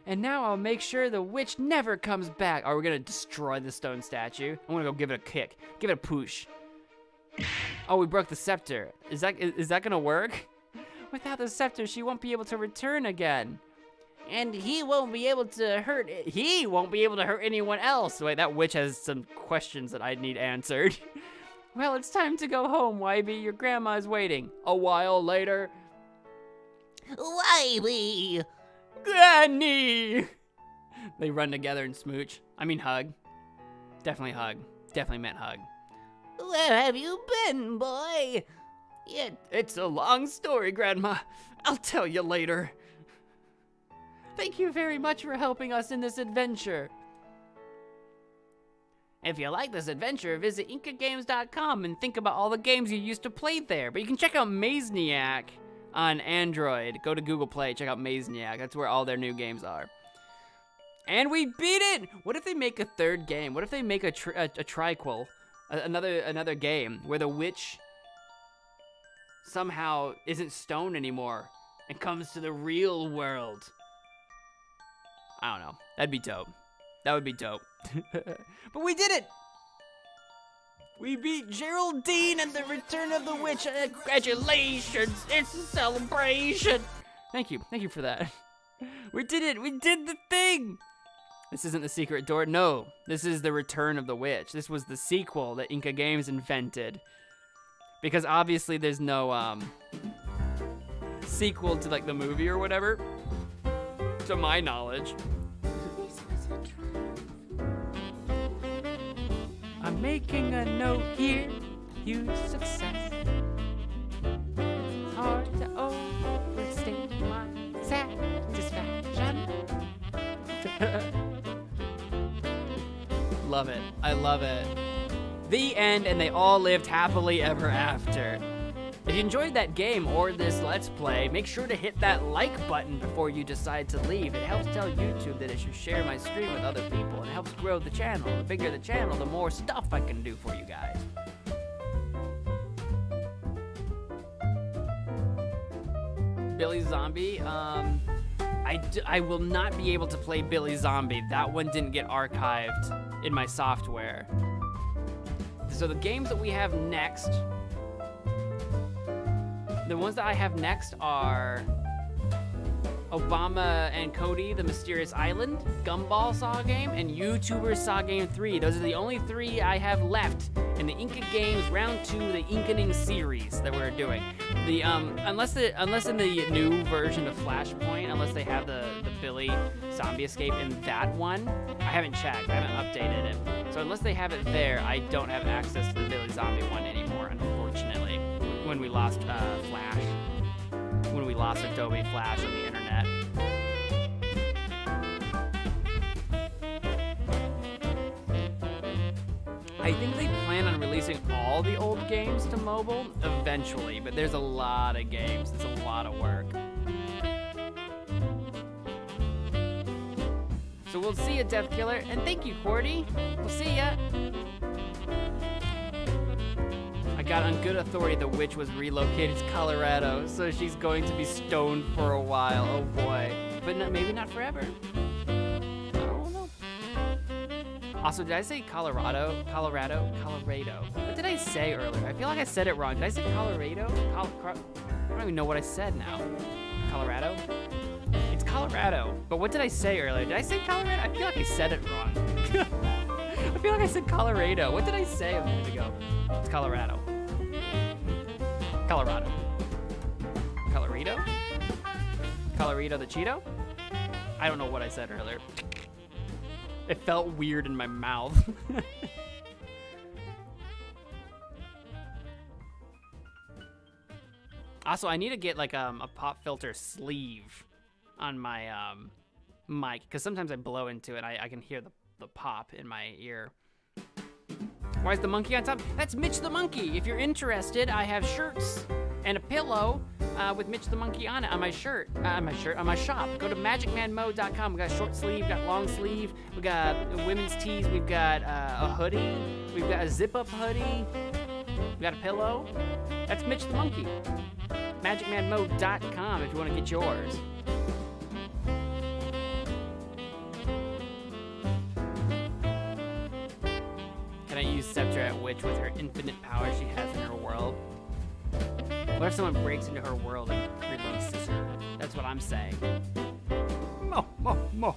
And now I'll make sure the witch never comes back. Oh, Are we gonna destroy the stone statue? I'm gonna go give it a kick. Give it a push. Oh, we broke the scepter. Is that is, is that gonna work? Without the scepter, she won't be able to return again. And he won't be able to hurt, he won't be able to hurt anyone else. Wait, that witch has some questions that I need answered. well, it's time to go home, Wybie. Your grandma's waiting. A while later. Wybie! Granny! They run together and smooch. I mean hug. Definitely hug. Definitely meant hug. Where have you been, boy? It, it's a long story, Grandma. I'll tell you later. Thank you very much for helping us in this adventure. If you like this adventure, visit InkaGames.com and think about all the games you used to play there. But you can check out Mazniac on Android. Go to Google Play, check out Mazniac. That's where all their new games are. And we beat it! What if they make a third game? What if they make a, tri a, a triquel? A another, another game where the witch somehow isn't stone anymore and comes to the real world. I don't know. That'd be dope. That would be dope. but we did it! We beat Geraldine and the Return of the Witch. Uh, congratulations! It's a celebration! Thank you. Thank you for that. We did it! We did the thing! This isn't the secret door. No, this is the Return of the Witch. This was the sequel that Inka Games invented. Because obviously there's no um, sequel to like the movie or whatever. To my knowledge. making a note here, huge success. It's hard to overstate my satisfaction. love it. I love it. The end, and they all lived happily ever after. If you enjoyed that game or this Let's Play, make sure to hit that like button before you decide to leave. It helps tell YouTube that I should share my stream with other people and helps grow the channel. The bigger the channel, the more stuff I can do for you guys. Billy Zombie, um, I, I will not be able to play Billy Zombie. That one didn't get archived in my software. So the games that we have next, the ones that I have next are Obama and Cody, The Mysterious Island, Gumball Saw Game, and YouTuber Saw Game 3. Those are the only three I have left in the Inka Games Round 2, the Inkaning series that we're doing. The um unless the unless in the new version of Flashpoint, unless they have the, the Billy Zombie Escape in that one, I haven't checked, I haven't updated it. So unless they have it there, I don't have access to the Billy Zombie one anymore. When we lost uh, Flash when we lost Adobe Flash on the internet. I think they plan on releasing all the old games to mobile eventually, but there's a lot of games. It's a lot of work. So we'll see you, Death Killer, and thank you, Cordy. We'll see ya. Got on good authority the witch was relocated to Colorado, so she's going to be stoned for a while. Oh boy. But no, maybe not forever. I don't know. Also, did I say Colorado? Colorado? Colorado. What did I say earlier? I feel like I said it wrong. Did I say Colorado? Col- Col- I don't even know what I said now. Colorado? It's Colorado. But what did I say earlier? Did I say Colorado? I feel like I said it wrong. I feel like I said Colorado. What did I say a minute ago? It's Colorado. Colorado. Colorado? Colorado the Cheeto? I don't know what I said earlier. It felt weird in my mouth. also, I need to get like um, a pop filter sleeve on my um, mic because sometimes I blow into it. I, I can hear the, the pop in my ear. Why is the monkey on top? That's Mitch the Monkey. If you're interested, I have shirts and a pillow uh, with Mitch the Monkey on it on my shirt, uh, on my shirt, on my shop. Go to magicmanmo.com. We got short sleeve, got long sleeve, we got women's tees, we've got uh, a hoodie, we've got a zip up hoodie, we got a pillow. That's Mitch the Monkey. Magicmanmo.com if you want to get yours. Scepter at Witch with her infinite power she has in her world? What if someone breaks into her world and releases her? That's what I'm saying. Mo, mo, mo.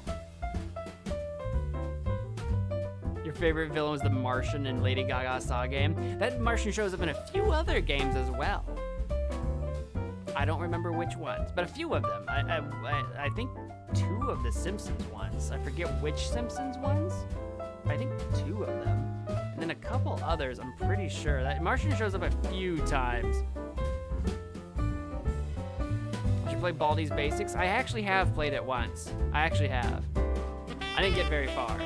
Your favorite villain was the Martian in Lady Gaga Saw game? That Martian shows up in a few other games as well. I don't remember which ones, but a few of them. I, I, I, I think two of the Simpsons ones. I forget which Simpsons ones. I think two of them. Then a couple others, I'm pretty sure. That Martian shows up a few times. Did you play Baldi's Basics? I actually have played it once. I actually have. I didn't get very far.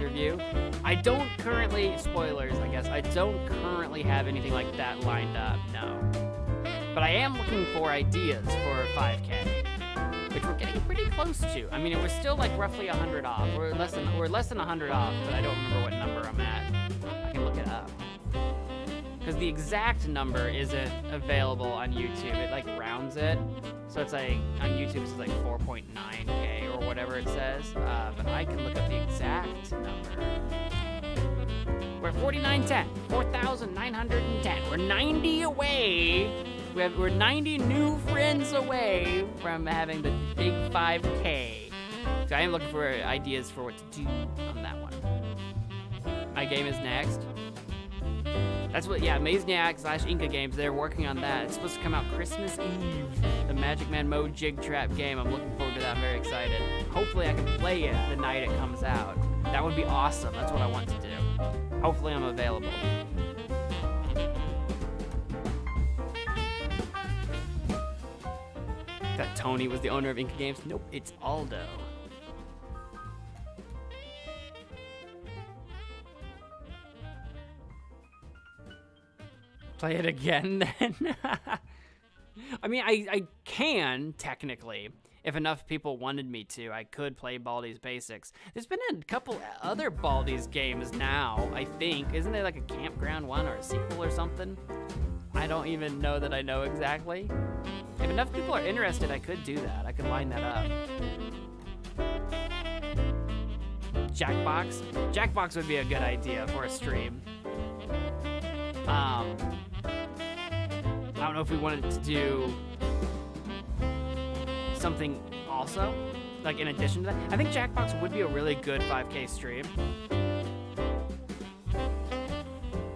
Interview. I don't currently, spoilers, I guess, I don't currently have anything like that lined up, no. But I am looking for ideas for 5K, which we're getting pretty close to. I mean, we're still like roughly 100 off. We're less than we're less than 100 off, but I don't remember what number I'm at. Because the exact number isn't available on YouTube. It like rounds it. So it's like on YouTube it's like 4.9k or whatever it says. Uh, but I can look up the exact number. We're at 4910, 4,910. We're 90 away. We have, we're 90 new friends away from having the big 5K. So I am looking for ideas for what to do on that one. My game is next. That's what, yeah, Mazniac slash Inka Games, they're working on that. It's supposed to come out Christmas Eve. The Magic Man Mode Jig Trap game. I'm looking forward to that. I'm very excited. Hopefully I can play it the night it comes out. That would be awesome. That's what I want to do. Hopefully I'm available. That Tony was the owner of Inka Games? Nope, it's Aldo. Play it again then? I mean, I, I can, technically. If enough people wanted me to, I could play Baldi's Basics. There's been a couple other Baldi's games now, I think. Isn't there like a Campground one or a sequel or something? I don't even know that I know exactly. If enough people are interested, I could do that. I could line that up. Jackbox? Jackbox would be a good idea for a stream. Um, I don't know if we wanted to do something also, like in addition to that. I think Jackbox would be a really good 5K stream.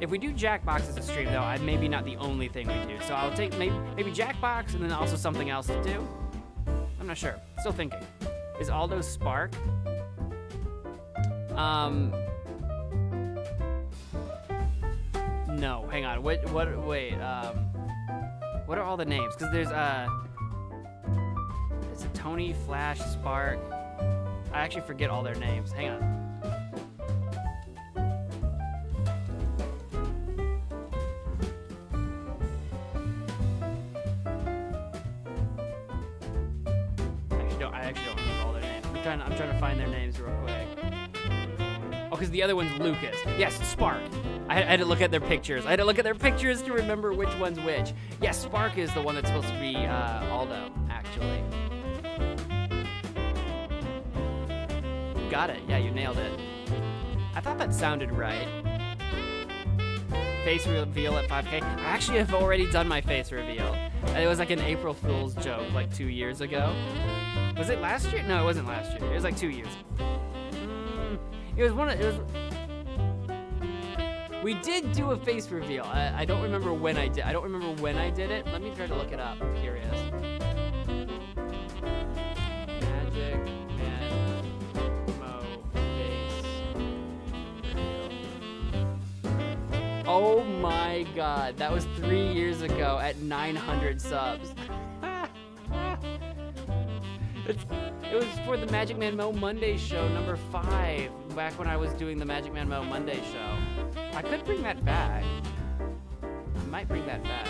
If we do Jackbox as a stream, though, I maybe not the only thing we do. So I'll take maybe maybe Jackbox and then also something else to do. I'm not sure. Still thinking. Is Aldo Spark? Um. No, hang on. What? What? Wait. Um. What are all the names? Because there's uh. It's a Tony, Flash, Spark. I actually forget all their names. Hang on. I actually don't. I actually don't remember all their names. I'm trying. I'm trying to find their names real quick. Oh, because the other one's Lucas. Yes, Spark. I had, to look at their pictures. I had to look at their pictures to remember which one's which. Yes, Spark is the one that's supposed to be uh, Aldo, actually. Got it. Yeah, you nailed it. I thought that sounded right. Face reveal at 5K. I actually have already done my face reveal. It was like an April Fool's joke like two years ago. Was it last year? No, it wasn't last year. It was like two years. Mm, it was one of it was. We did do a face reveal. I, I don't remember when I did. I don't remember when I did it. Let me try to look it up. I'm curious. Magic Man Mo face. Oh my god, that was three years ago at 900 subs. It's, it was for the Magic Man Mo Monday show number five, back when I was doing the Magic Man Mo Monday show. I could bring that back. I might bring that back.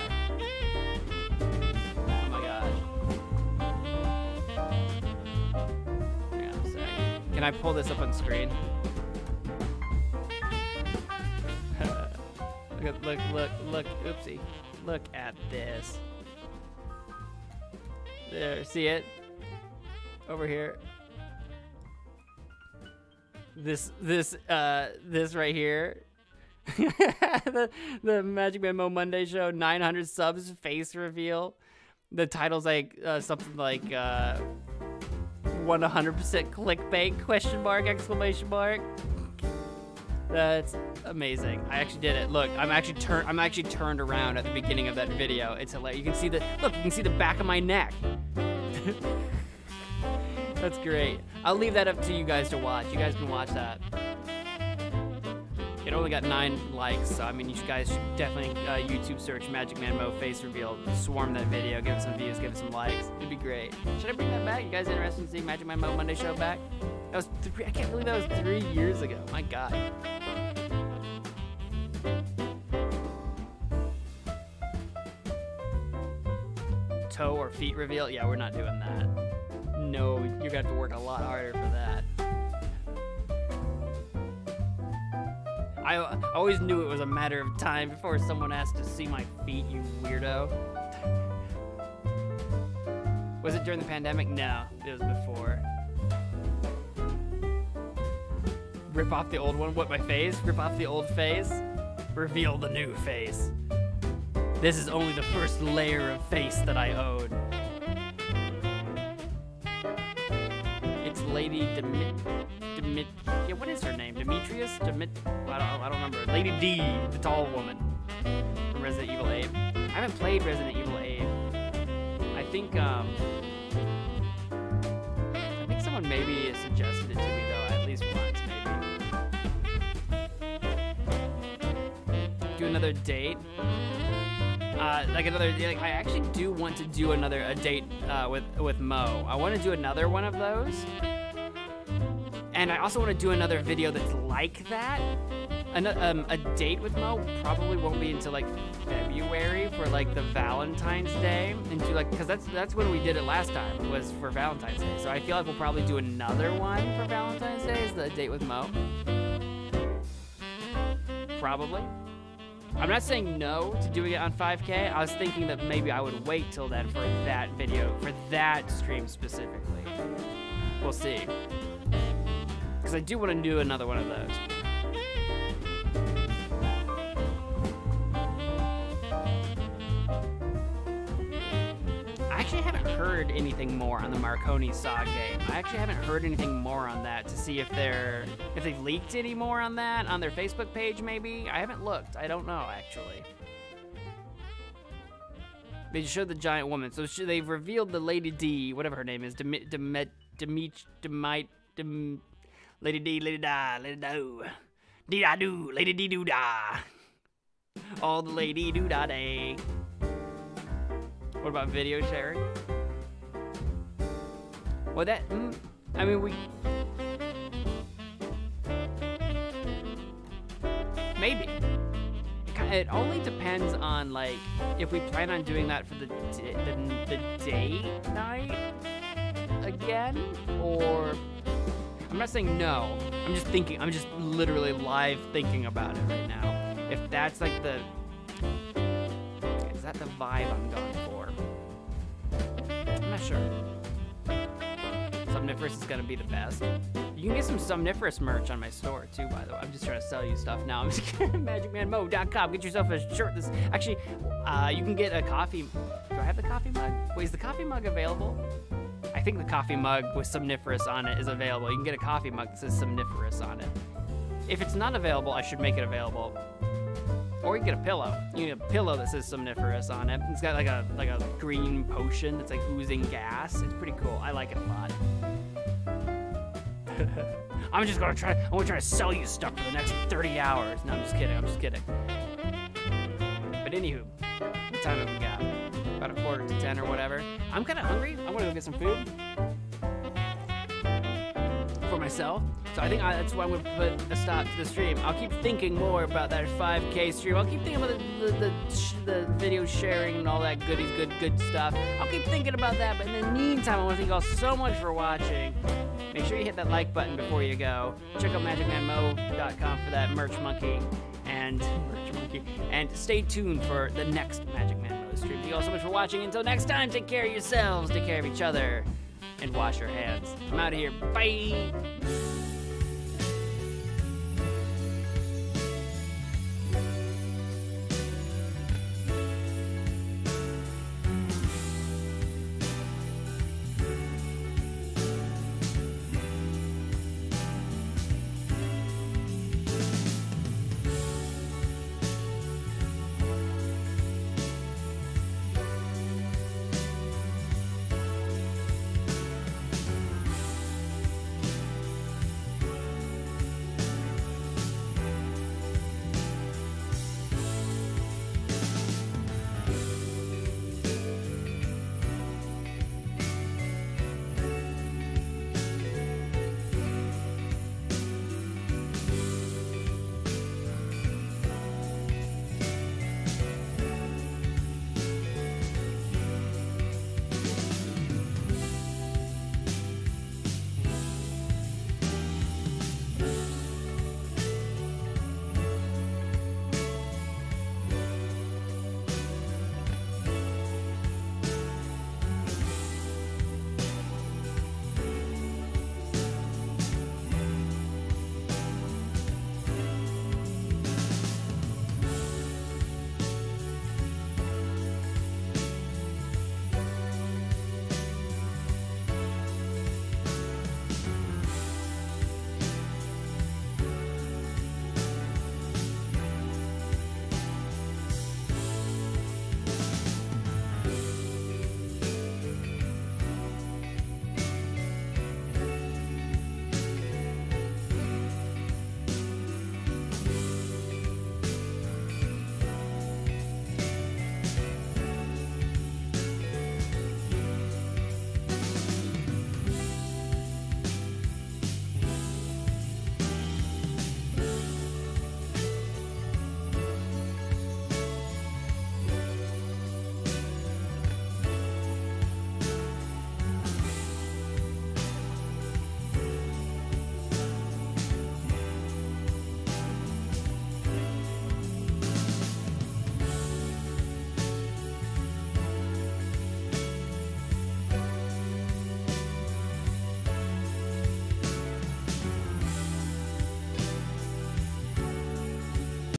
Oh my gosh. Hang on a sec. Can I pull this up on screen? look, look, look, look, oopsie. Look at this. There, see it? Over here. This, this, uh, this right here. the, the Magic Man Mo Monday show, 900 subs, face reveal. The title's like, uh, something like, uh, 100% clickbait, question mark, exclamation mark. That's amazing. I actually did it. Look, I'm actually turned. I'm actually turned around at the beginning of that video. It's hilarious. You can see the look. You can see the back of my neck. That's great. I'll leave that up to you guys to watch. You guys can watch that. It only got nine likes, so I mean, you guys should definitely uh, YouTube search Magic Man Mo face reveal, swarm that video, give it some views, give it some likes. It'd be great. Should I bring that back? You guys interested in seeing Magic Man Mo Monday show back? That was three. I can't believe that was three years ago. My God. Toe or feet reveal? Yeah, we're not doing that. No, you're gonna have to work a lot harder for that. I always knew it was a matter of time before someone asked to see my feet, you weirdo. Was it during the pandemic? No, it was before. Rip off the old one? What, my face? Rip off the old face? Reveal the new face. This is only the first layer of face that I own. It's Lady Demit... Demit... Yeah, what is her name? Demetrius? Demit... D, the tall woman from Resident Evil 8. I haven't played Resident Evil 8. I think, um... I think someone maybe suggested it to me, though, at least once, maybe. Do another date? uh, like another. Like, I actually do want to do another a date uh, with with Mo. I want to do another one of those, and I also want to do another video that's like that. An, um, a date with Mo probably won't be until like February for like the Valentine's Day, and do like because that's that's when we did it last time was for Valentine's Day. So I feel like we'll probably do another one for Valentine's Day is the date with Mo. Probably. I'm not saying no to doing it on 5K. I was thinking that maybe I would wait till then for that video, for that stream specifically. We'll see. Because I do want to do another one of those. Actually haven't heard anything more on the Marconi Saw game. I actually haven't heard anything more on that to see if they're if they've leaked any more on that on their Facebook page maybe. I haven't looked. I don't know actually. They showed the giant woman. So sh- they've revealed the Lady D, whatever her name is, Demi- Demet, Demich, Demite, Dem, Lady D, Lady Da, Lady Do, Dee Da Do, Lady Dee Doo Da. All the Lady Doo Da Day. What about video sharing? Well, that. Mm, I mean, we. Maybe. It only depends on like if we plan on doing that for the the, the date night again, or I'm not saying no. I'm just thinking. I'm just literally live thinking about it right now. If that's like the is that the vibe I'm going for? Sure. Somniferous is gonna be the best. You can get some Somniferous merch on my store too, by the way. I'm just trying to sell you stuff now. I'm just kidding. MagicManMo.com. Get yourself a shirt. This actually, uh, you can get a coffee. Do I have the coffee mug? Wait, is the coffee mug available? I think the coffee mug with Somniferous on it is available. You can get a coffee mug that says Somniferous on it. If it's not available, I should make it available. Or you can get a pillow. You get a pillow that says somniferous on it. It's got like a like a green potion that's like oozing gas. It's pretty cool. I like it a lot. I'm just gonna try. I'm gonna try to sell you stuff for the next 30 hours. No, I'm just kidding. I'm just kidding. But anywho, what time have we got? About a quarter to ten or whatever. I'm kind of hungry. I want to go get some food myself. So I think I, that's why I'm gonna put a stop to the stream. I'll keep thinking more about that 5K stream. I'll keep thinking about the the, the, the video sharing and all that goodies, good good stuff. I'll keep thinking about that. But in the meantime, I want to thank you all so much for watching. Make sure you hit that like button before you go. Check out magicmanmo.com for that merch monkey and merch monkey. And stay tuned for the next Magic Man Mo stream. Thank you all so much for watching. Until next time, take care of yourselves, take care of each other, and wash your hands. I'm out of here. Bye.